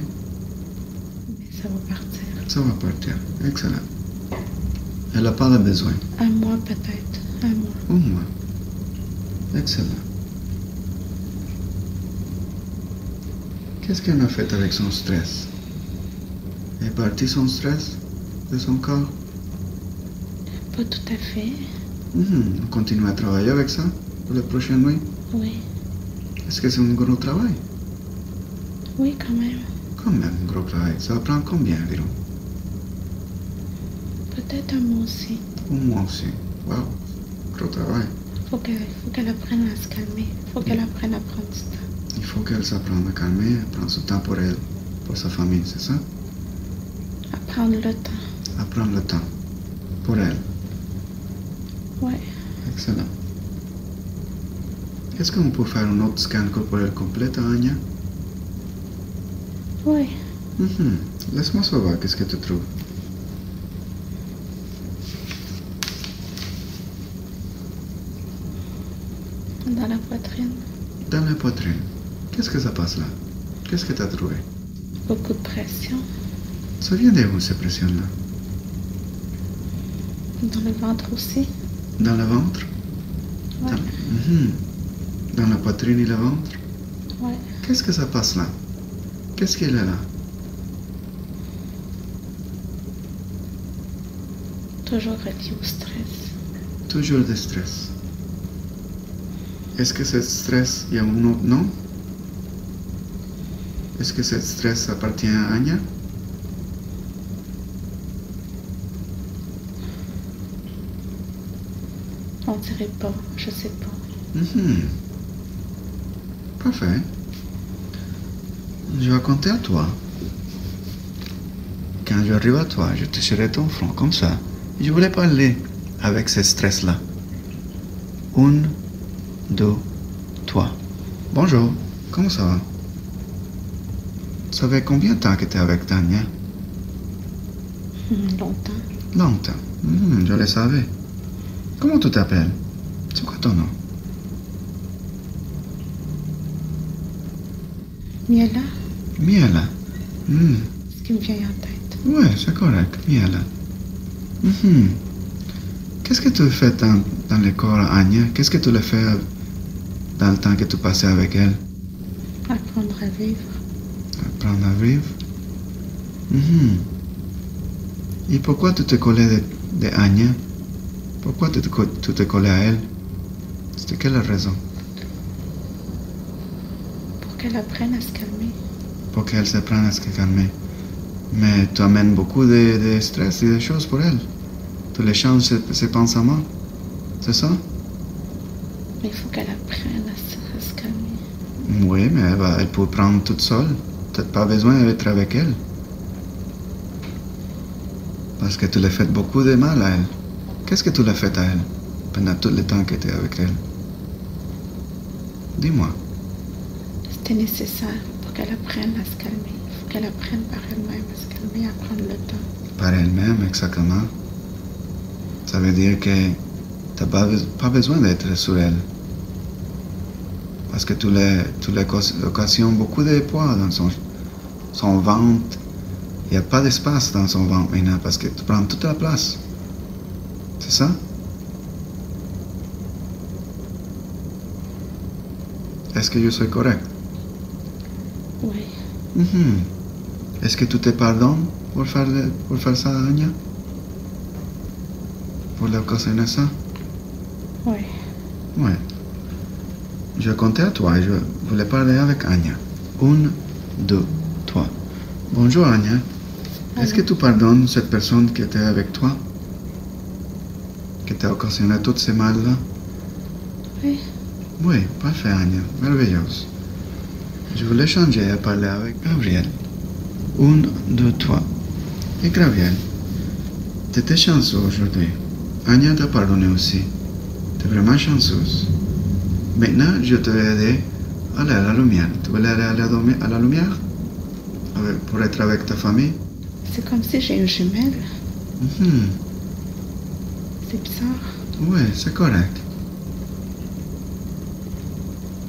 Mais ça va partir. Ça va partir. Excellent. Elle n'a pas de besoin. Un mois peut-être. Un mois. Au moins. Excellent. Qu'est-ce qu'elle a fait avec son stress? Est parti son stress de son corps? Pas tout à fait. Mhm. On continue à travailler avec ça pour la prochaine nuit Oui. Est-ce que c'est un gros travail? Oui, quand même. Quand même, un gros travail. Ça va prendre combien environ? Peut-être un mois aussi. Un mois aussi. Wow. Gros travail. Faut qu'elle faut qu'elle apprenne à se calmer. Faut qu'elle apprenne à prendre du temps. Il faut qu'elle s'apprenne à calmer, à prendre ce temps pour elle, pour sa famille, c'est ça? À prendre le temps. À prendre le temps pour elle. Ouais. Excellent. Est-ce qu'on peut faire un autre scan corporel complet Anya Oui. Mhm. Laisse-moi savoir qu'est-ce que tu trouves? Dans la poitrine. Dans la poitrine. Qu'est-ce que ça passe là? Qu'est-ce que tu as trouvé? Beaucoup de pression. Ça vient d'où cette pression-là Dans le ventre aussi. Dans le ventre? Ouais. Dans... Mhm. Dans la poitrine et le ventre? Ouais. Qu'est-ce que ça passe là? Qu'est-ce qu'il y a là? Toujours relié au stress. Toujours de stress. Est-ce que ce stress, il y a un autre nom Est-ce que ce stress appartient à Anya On dirait pas. Je sais pas. Mhm. Parfait. Je vais compter à toi. Quand j'arrive à toi, je toucherai ton front comme ça. Je voulais parler avec ce stress-là. Un, deux, trois. Bonjour, comment ça va? Ça fait combien de temps que tu es avec Tania? Hmm, Longtemps. Longtemps. Mhm, je le savais. Comment tu t'appelles? C'est quoi ton nom? Miela, Miela. Hmm. ce qui me vient en tête. Ouais, c'est correct. Miela. Mhm. Qu'est-ce que tu fais dans, dans le corps, Anya? Qu'est-ce que tu le fais dans le temps que tu passais avec elle? Apprendre à vivre. Apprendre à vivre? Mhm. Et pourquoi tu te collais de, de Anya Pourquoi tu te, tu te collais à elle? C'était quelle raison? Pour qu'elle apprenne à se calmer. Pour qu'elle se prenne à se calmer. Mais tu amènes beaucoup de, de stress et de choses pour elle. Tu les changes ses, ses pensements. C'est ça? Il faut qu'elle apprenne à se, calmer. Oui, mais elle, va- elle peut prendre toute seule. N'as pas besoin d'être avec elle. Parce que tu l'as fait beaucoup de mal à elle. Qu'est-ce que tu l'as fait à elle pendant tout le temps que tu es avec elle? Dis-moi. C'était nécessaire pour qu'elle apprenne à se calmer. Il faut qu'elle apprenne par elle-même à se calmer, à prendre le temps. Par elle-même, exactement. Ça veut dire que tu n'as pas, pas besoin d'être sur elle. Parce que tu les, tu les occasionnes beaucoup de poids dans son, son ventre. Il n'y a pas d'espace dans son ventre maintenant parce que tu prends toute la place. C'est ça? Est-ce que je suis correct? Oui. Mhm. Est-ce que tu te pardonnes pour faire, pour faire ça, Anya? Pour l'occasionner ça? Oui. Oui. Je comptais à toi et je voulais parler avec Anya. Une, deux, trois. Bonjour Anya. Est-ce que tu pardonnes cette personne qui était avec toi? Qui t'a occasionné toutes ces mal-là? Oui. Oui, parfait Anya. Merveilleuse. Je voulais changer et parler avec Gabriel. Une, deux, trois. Et Gabriel, t'étais chanceux aujourd'hui. Anya t'a pardonné aussi. T'es vraiment chanceuse. Maintenant, je te vais aider à aller à la lumière. Tu veux aller à la, lumi- à la lumière? Avec- Pour être avec ta famille? C'est comme si j'ai une jumelle. Mhm. C'est bizarre. Oui, c'est correct.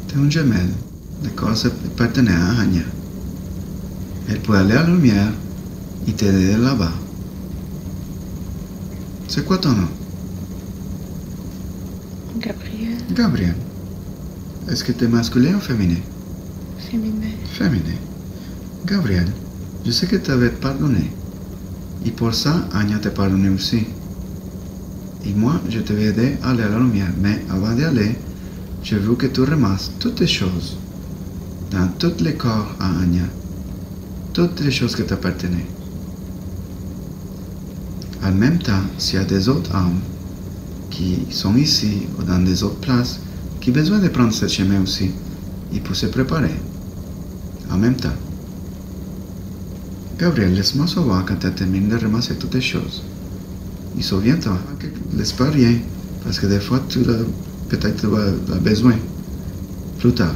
T'es une gemelle. Le corps ça appartenait à Anya? Elle peut aller à la lumière et t'aider là-bas. C'est quoi ton nom? Gabriel. Est-ce que t'es masculin ou féminin? Féminin. Féminin. Gabriel, je sais que tu avais pardonné. Et pour ça, Anya t'a pardonné aussi. Et moi, je te vais aider à aller à la lumière. Mais avant d'y aller, je veux que tu ramasses toutes les choses dans tous les corps à Anya. Toutes les choses qui t'appartenaient. En même temps, s'il y a des autres âmes qui sont ici ou dans des autres places qui ont besoin de prendre ce chemin aussi, ils peuvent se préparer en même temps. Gabriel, laisse-moi savoir quand tu termines de ramasser toutes les choses. Et souviens-toi, laisse pas rien, parce que des fois, tu peut-être tu avoir besoin plus tard.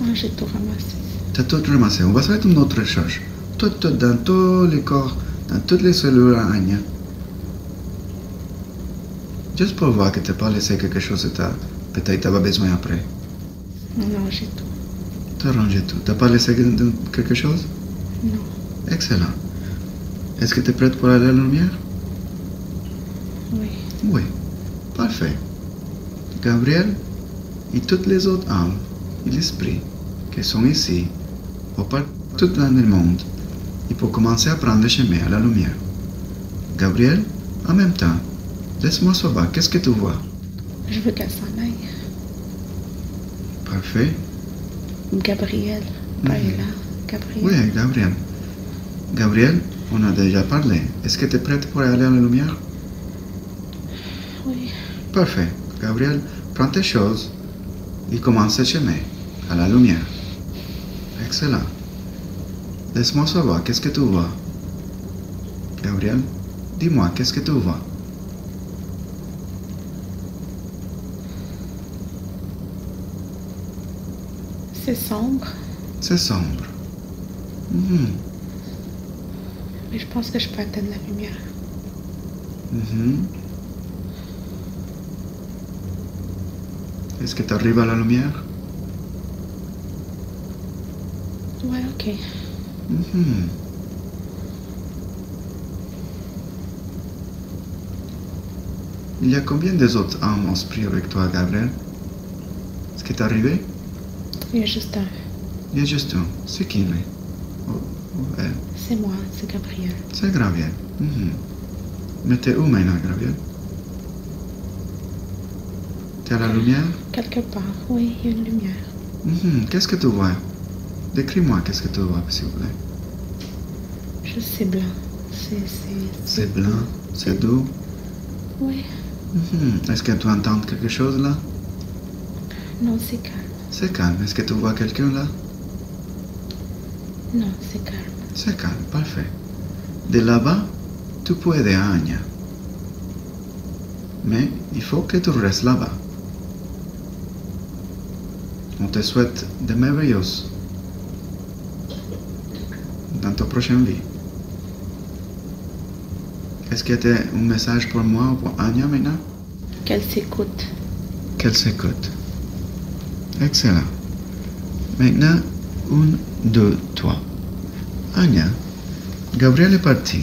Ah, j'ai tout ramassé. Tu as tout ramassé. On va faire une autre recherche. Tout, tout, dans tous les corps, dans toutes les cellules à Anya. Juste pour voir que tu n'as pas laissé quelque chose que peut-être tu besoin après. Non, j'ai tout. Tu as rangé tout. Tu n'as pas laissé quelque chose? Non. Excellent. Est-ce que tu es prête pour aller à la lumière? Oui. Oui. Parfait. Gabriel et toutes les autres âmes et l'esprit qui sont ici, au partout dans le monde, il faut commencer à prendre le chemin à la lumière. Gabriel, en même temps, laisse-moi savoir, qu'est-ce que tu vois? Je veux qu'elle s'en aille. Parfait. Gabriel. Pas Mhm. là. Gabriel. Oui, Gabriel. Gabriel, on a déjà parlé. Est-ce que tu es prête pour aller à la lumière? Oui. Parfait. Gabriel, prends tes choses et commence ce chemin à la lumière. Excellent. Laisse-moi savoir, qu'est-ce que tu vois? Gabriel, dis-moi, qu'est-ce que tu vois? C'est sombre, C'est sombre. Mhm, mais je pense que je peux atteindre la lumière. mhm. Est-ce que tu arrives à la lumière? Ouais, ok. Mhm. Il y a combien des autres âmes esprits avec toi, Gabriel? Ce qui est arrivé? Il y a juste un. Il y a juste un. C'est qui, lui? Oh, oh. C'est moi, c'est Gabriel. C'est Gabriel. Mhm. Mais t'es où maintenant, Gabriel? T'es à la lumière? Quelque part, oui, il y a une lumière. Mhm. Qu'est-ce que tu vois? Décris-moi qu'est-ce que tu vois, s'il vous plaît. Juste c'est blanc. C'est. C'est. C'est blanc, c'est doux. Oui. Mhm. Est-ce que tu entends quelque chose là? Non, c'est calme. C'est calme. Est-ce que tu vois quelqu'un là Non, c'est calme. C'est calme, parfait. De là-bas, tu à Anya. Mais il faut que tu restes là-bas. On te souhaite de merveilleuses dans ta prochaine vie. Est-ce que tu as un message pour moi ou pour Anya maintenant Qu'elle s'écoute. Qu'elle s'écoute. Excellent. Maintenant, une, deux, trois. Anya, Gabriel est parti,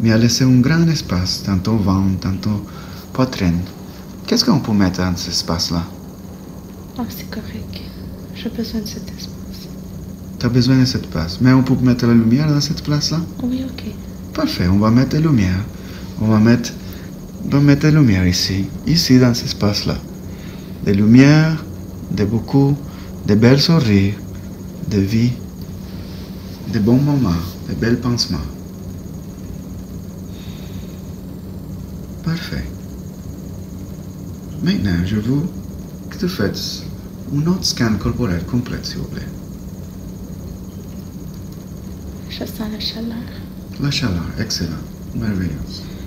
mais a laissé un grand espace, tantôt ventre, tantôt poitrine. Qu'est-ce qu'on peut mettre dans cet espace-là? Ah, c'est correct. J'ai besoin de cet espace. Tu as besoin de cette place, mais on peut mettre la lumière dans cette place-là? Oui, ok. Parfait, on va mettre la lumière. On va mettre, on va mettre la lumière ici, ici dans cet espace-là. Des lumières, de beaucoup, de belles sourires, de vie, de bons moments, de belles pansements. Parfait. Maintenant, je veux que tu fasses un autre scan corporel complet, s'il vous plaît. Je sens la chaleur. La chaleur, excellent, merveilleux.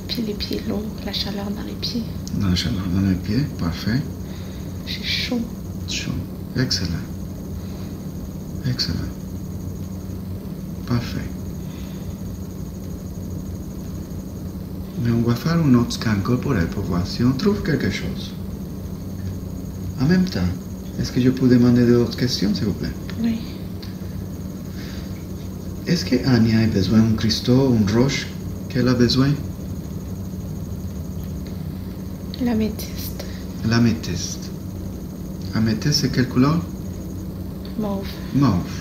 Puis les pieds lourds, la chaleur dans les pieds. La chaleur dans les pieds, parfait. J'ai chaud. Excellent. Excellent. Parfait. Mais on va faire un autre scan corporel pour voir si on trouve quelque chose. En même temps, est-ce que je peux demander d'autres questions, s'il vous plaît? Oui. Est-ce que Anya a besoin d'un cristaux, une roche qu'elle a besoin? L'améthyste. L'améthyste. Améthyste, c'est quelle couleur? Mauve. Mauve.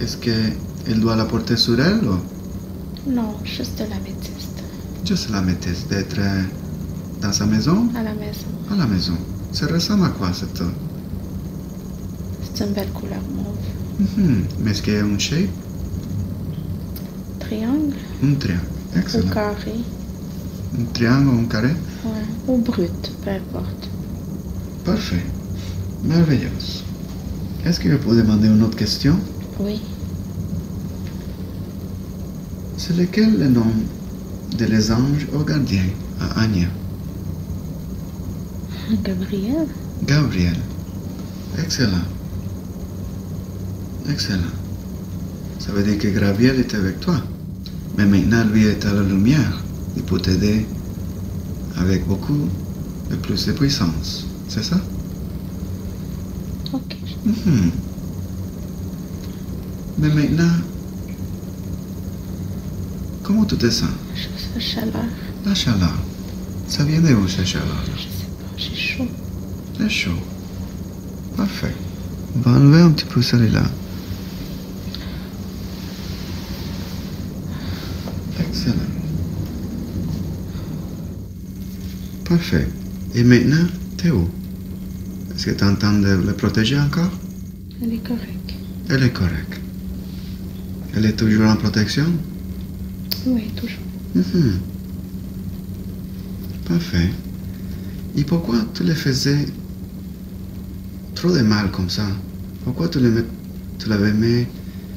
Est-ce qu'elle doit la porter sur elle ou? Non, juste de l'améthyste. juste l'améthyste d'être euh, dans sa maison? À la maison. À la maison. Ça ressemble à quoi cette C'est une belle couleur mauve. Mhm. Mais est-ce qu'il y a une shape? Triangle Un triangle. ou Excellent. carré. Un triangle ou un carré? Ouais. Ou brut, peu importe. Parfait. Merveilleux. Est-ce que je peux demander une autre question? Oui. C'est lequel le nom de les anges ou gardiens à Anya? Gabriel. Gabriel. Excellent. Excellent. Ça veut dire que Gabriel est avec toi. Mais maintenant, lui est à la lumière. Il peut t'aider avec beaucoup de plus de puissance. C'est ça? Mhm. Mais maintenant, comment tu te sens? La chaleur. La chaleur. Ça vient de où, cette chaleur? Je sais pas, j'ai chaud. C'est chaud. Parfait. On va enlever un petit peu celui-là. Excellent. Parfait. Et maintenant, t'es où? Est-ce que tu entends de le protéger encore? Elle est correcte. Elle est correcte. Elle est toujours en protection? Oui, toujours. Mhm. Parfait. Et pourquoi tu le faisais trop de mal comme ça? Pourquoi tu, le tu l'avais mis,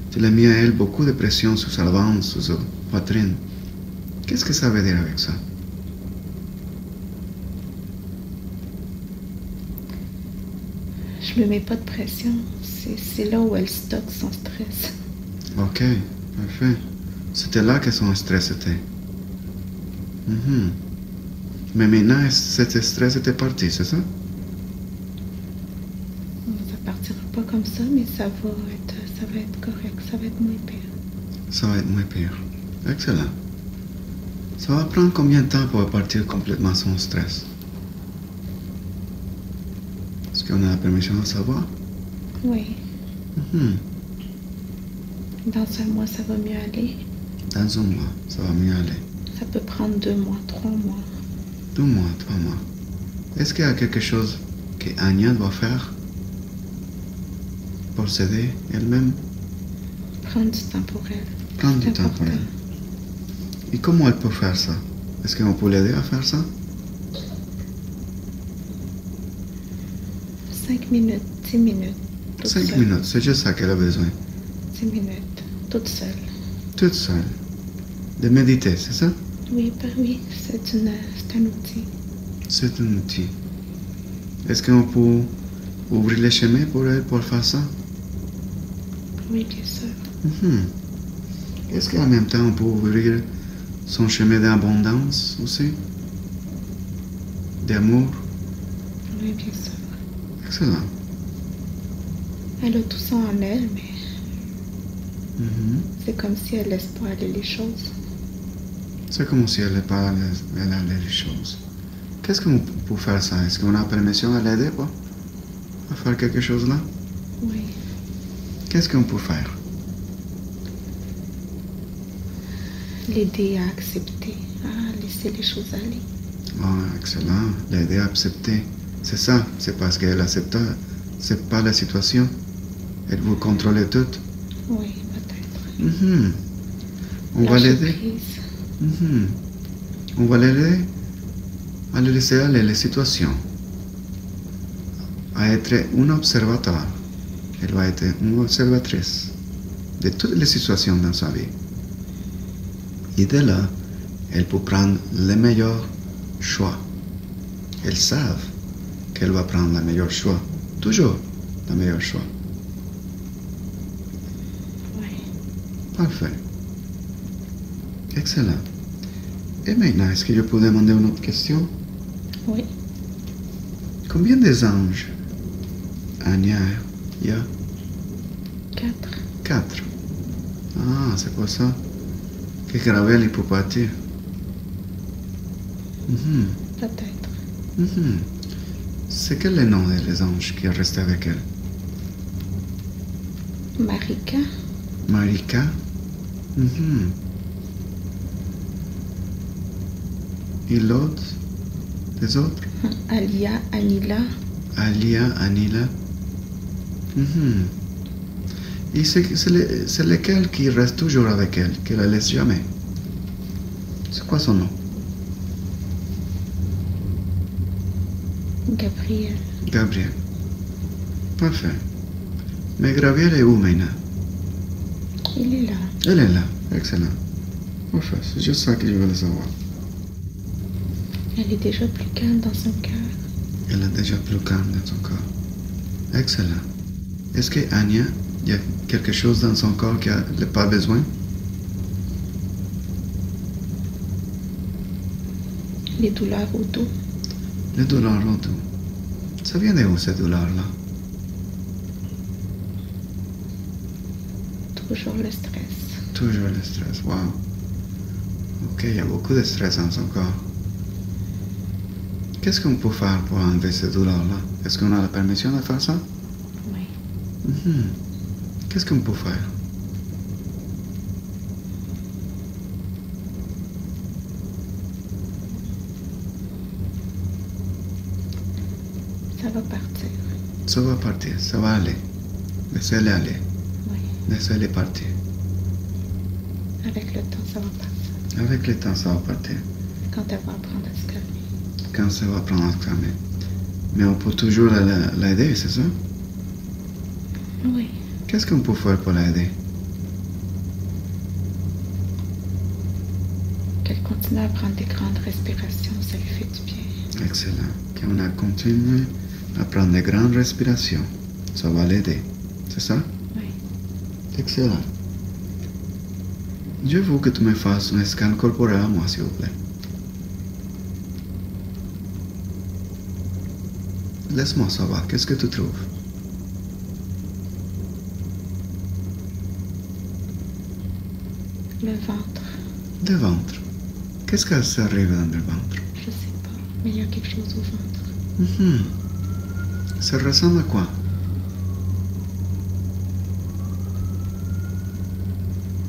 tu l'as mis à elle beaucoup de pression sur sa ventre, sur sa poitrine? Qu'est-ce que ça veut dire avec ça? Je me mets pas de pression. C'est là où elle stocke son stress. Ok, parfait. C'était là que son stress était. Mhm. Mais maintenant, cet stress était parti, c'est ça? Ça partira pas comme ça, mais ça va être, ça va être correct, ça va être moins pire. Ça va être moins pire. Excellent. Ça va prendre combien de temps pour repartir complètement sans stress Est-ce qu'on a la permission de savoir Oui, Mhm. dans un mois, ça va mieux aller. Dans un mois, ça va mieux aller. Ça peut prendre deux mois, trois mois. Deux mois, trois mois. Est-ce qu'il y a quelque chose que Anya doit faire pour s'aider elle-même? Prendre du temps pour elle. Prendre du temps pour elle. Et comment elle peut faire ça? Est-ce qu'on peut l'aider à faire ça Cinq minutes, dix minutes. toute Cinq seule. minutes, c'est juste ça qu'elle a besoin. Dix minutes, toute seule. Toute seule. De méditer, c'est ça? Oui, ben oui, c'est un outil. C'est un outil. Est-ce qu'on peut ouvrir les chemins pour elle pour faire ça? Oui, bien sûr. Mhm. Est-ce qu'en même temps on peut ouvrir son chemin d'abondance aussi? D'amour? Oui, bien sûr. Excellent. Elle a tout ça en elle, mais Mhm. c'est comme si elle laisse pas aller les choses. C'est comme si elle n'est pas allait les choses. Qu'est-ce qu'on peut faire ça? Est-ce qu'on a permission à l'aider pas À faire quelque chose là? Oui. Qu'est-ce qu'on peut faire? L'aider à accepter, à laisser les choses aller. Ah, excellent. L'aider à accepter. C'est ça. C'est parce qu'elle accepte. C'est pas la situation. Elle veut contrôler tout. Oui, peut-être. Mhm. On va l'aider. Mhm. On va l'aider à le laisser aller les situations. À être un observateur. Elle va être une observatrice de toutes les situations dans sa vie. Et de là, elle peut prendre le meilleur choix. Elles savent qu'elle va prendre le meilleur choix. Toujours le meilleur choix. Oui. Parfait. Excellent. Et maintenant, est-ce que je peux demander une autre question? Oui. Combien des anges Anya, il y a? Quatre. quatre. Ah, c'est pour ça? Que il peut partir. Mhm, Peut-être. mhm. C'est quel est le nom des anges qui restent avec elle? Marika, Marika? Mhm. Et l'autre? Des autres? *laughs* Alia, Anila, Alia, Anila? Mhm. Et c'est c'est le- c'est lequel qui reste toujours avec elle, qui la laisse jamais? C'est quoi son nom? Gabriel. Gabriel. Parfait. Mais Gabriel est où maintenant Il est là. Elle est là. Excellent. Parfait. C'est juste ça que je voulais savoir. Elle est déjà plus calme dans son cœur. Elle est déjà plus calme dans son corps. Excellent. Est-ce que Anya, il y a quelque chose dans son corps qu'elle n'a pas besoin? Les douleurs au dos. Le douleur au dos. Ça vient de où cette douleur-là Toujours le stress. Toujours le stress. Wow. Ok, il y a beaucoup de stress dans son corps. Qu'est-ce qu'on peut faire pour enlever cette douleur-là Est-ce qu'on a la permission de faire ça Oui. Mhm. Qu'est-ce qu'on peut faire va partir. Ça va partir, ça va aller. Laissez-le aller. Oui. Laissez-le partir. Avec le temps, ça va partir. Avec le temps, ça va partir. Quand elle va apprendre à se calmer. Quand ça va prendre à se calmer. Mais on peut toujours la- la- l'aider, c'est ça? Oui. Qu'est-ce qu'on peut faire pour l'aider? Qu'elle continue à prendre des grandes respirations, ça lui fait du bien. Excellent. Qu'on a continué aprende gran respiración. Ça va l'aider. C'est ça? Oui. Excelente. Je veux que tu me fasses un scan corporel, moi, s'il vous plaît. Laisse-moi savoir, qu'est-ce que tu trouves? Le ventre. Le ventre. Qu'est-ce que ça arrive dans le ventre? Je sais pas, mais il y a quelque chose au ventre. Mm -hmm. Ça ressemble à quoi?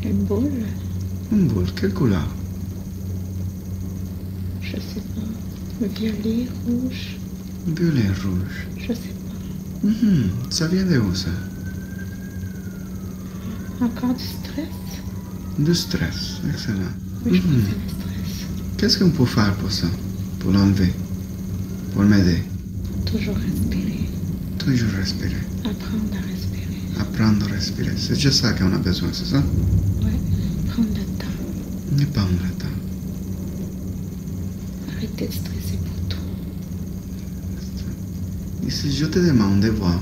Une boule. Une boule. Quelle couleur? Je sais pas. Violet, rouge. Violet rouge. Je sais pas. Mhm. Ça vient de où ça? Encore du stress? Du stress. Excellent. Oui, je Mhm. le stress. Qu'est-ce qu'on peut faire pour ça? Pour l'enlever? Pour m'aider? Toujours respirer. Toujours respirer. Apprendre à respirer. Apprendre à respirer. C'est juste ça qu'on a besoin, c'est ça Ouais. Prendre le temps. Ne pas le temps. Arrêter de stresser pour tout. Et si je te demande de voir,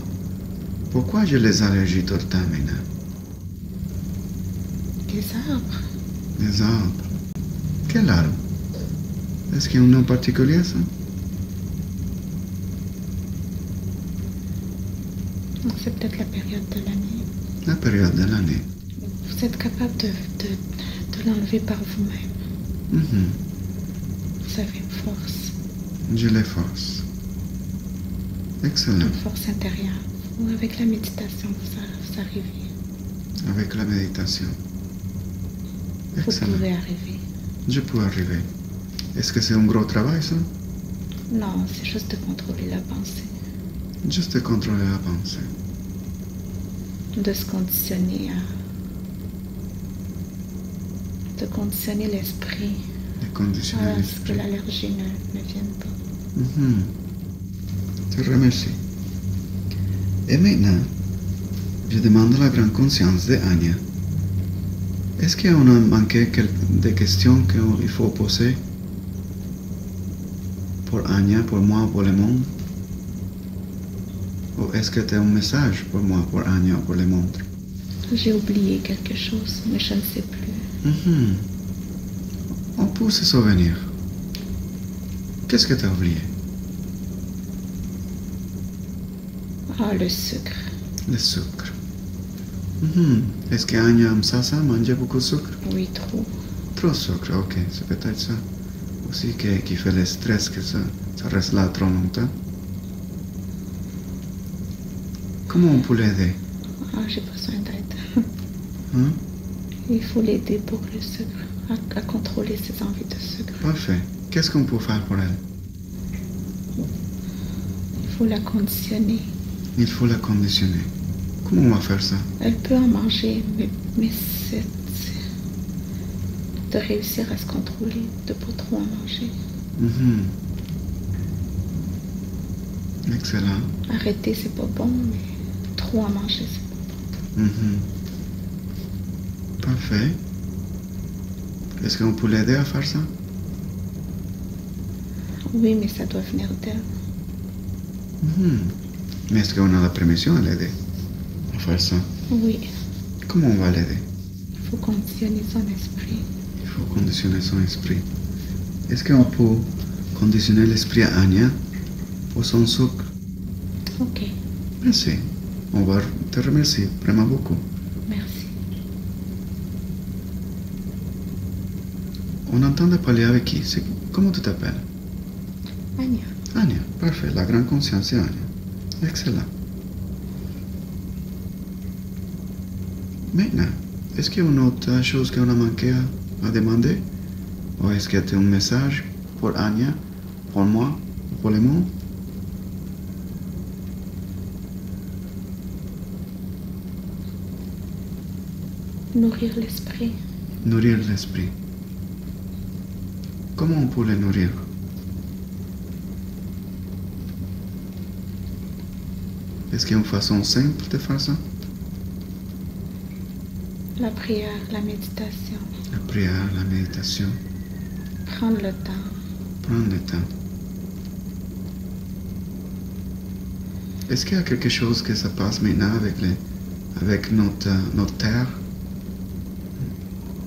pourquoi j'ai les allergies tout le temps maintenant Les arbres. Les arbres. Quel arbre Est-ce qu'il y a un nom particulier, ça Donc, C'est peut-être la période de l'année. La période de l'année. Vous êtes capable de, de, par vous-même. Mhm. Vous avez une force, Je les force. Excellent. une force intérieure. Ou avec la méditation, vous, vous arrivez. Avec la méditation. Vous Excellent. pouvez arriver. Je peux arriver. Est-ce que c'est un gros travail, ça? Non, c'est juste de contrôler la pensée. Juste de contrôler la pensée. De se conditionner à... Conditionner l'esprit De conditionner que l'allergie ne, ne vienne pas. Mhm. Te remercie. Et maintenant, je demande la grande conscience de Anya. Est-ce qu'on a manqué des questions qu'il faut poser pour Anya, pour moi, pour le monde? Ou est-ce que tu as un message pour moi, pour Anya, pour le monde? J'ai oublié quelque chose, mais je ne sais plus. Mhm. On peut se souvenir. Qu'est-ce que tu as oublié? Ah, le sucre. Le sucre. Mhm. Est-ce que Anya aime ça, ça, manger beaucoup de sucre? Oui, trop. Trop de sucre, ok, c'est peut-être ça. Aussi que- qui fait le stress que ça, ça reste là trop longtemps. Comment on peut l'aider? Ah, j'ai besoin d'aide. hein? Il faut l'aider pour le sucre, à, à contrôler ses envies de sucre. Parfait. Qu'est-ce qu'on peut faire pour elle? Il faut la conditionner. Il faut la conditionner. Comment on va faire ça? Elle peut en manger, mais, mais c'est de réussir à se contrôler, de pas trop en manger. Mhm. Excellent. Arrêter, c'est pas bon, mais trop en manger, c'est pas Mhm. Parfait. Est-ce qu'on peut l'aider à faire ça? Oui, mais ça doit venir d'elle. Mhm. Mais est-ce qu'on a la permission à l'aider à faire ça? Oui, Comment on va l'aider? Il faut conditionner son esprit. Il faut conditionner son esprit. Est-ce qu'on peut conditionner l'esprit à Anya pour son sucre Ok, Merci. On va te remercier vraiment beaucoup. merci. On entend parler avec qui? Comment tu t'appelles? Anya, Anya. Parfait. La grande conscience, c'est Anya. Excellent. Maintenant, est-ce qu'il y a une autre chose qu'on a manqué à, à demander? Ou est-ce qu'il y a un message pour Anya, pour moi, pour le monde nourrir l'esprit. Nourrir l'esprit. Comment on peut le nourrir Est-ce qu'il y a une façon simple de faire ça La prière, la méditation. La prière, la méditation, Prendre le temps. prendre le temps. Est-ce qu'il y a quelque chose que ça passe maintenant avec, les, avec notre, euh, notre terre,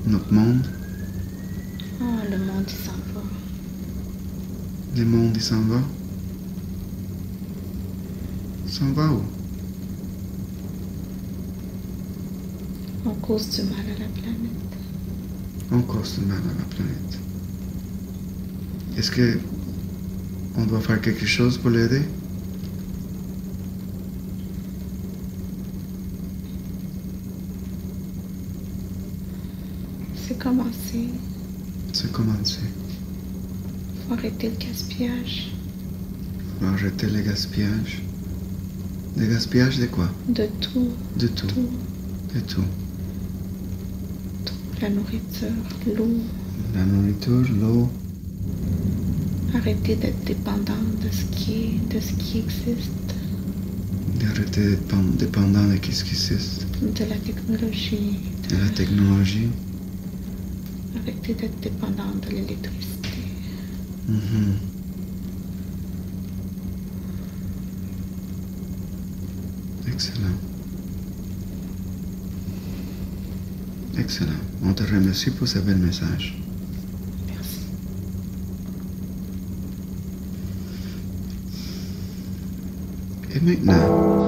notre monde? Le monde, s'en va. Le monde, s'en va S'en va où? On cause du mal à la planète. on cause du mal à la planète. Est-ce que on doit faire quelque chose pour l'aider C'est commencé. C'est commencer. Faut arrêter le gaspillage. Faut arrêter le gaspillage. Le gaspillage de quoi? De tout, De tout. tout. De tout. La nourriture, l'eau. La nourriture, l'eau, Arrêter d'être dépendant de ce qui est, de ce qui existe. d'arrêter d'être pen- dépendant de ce qui existe, De la technologie. de la technologie. Arrêter d'être dépendant de l'électricité. Mhm. Excellent. Excellent. On te remercie pour ce bel message. Merci. Et maintenant,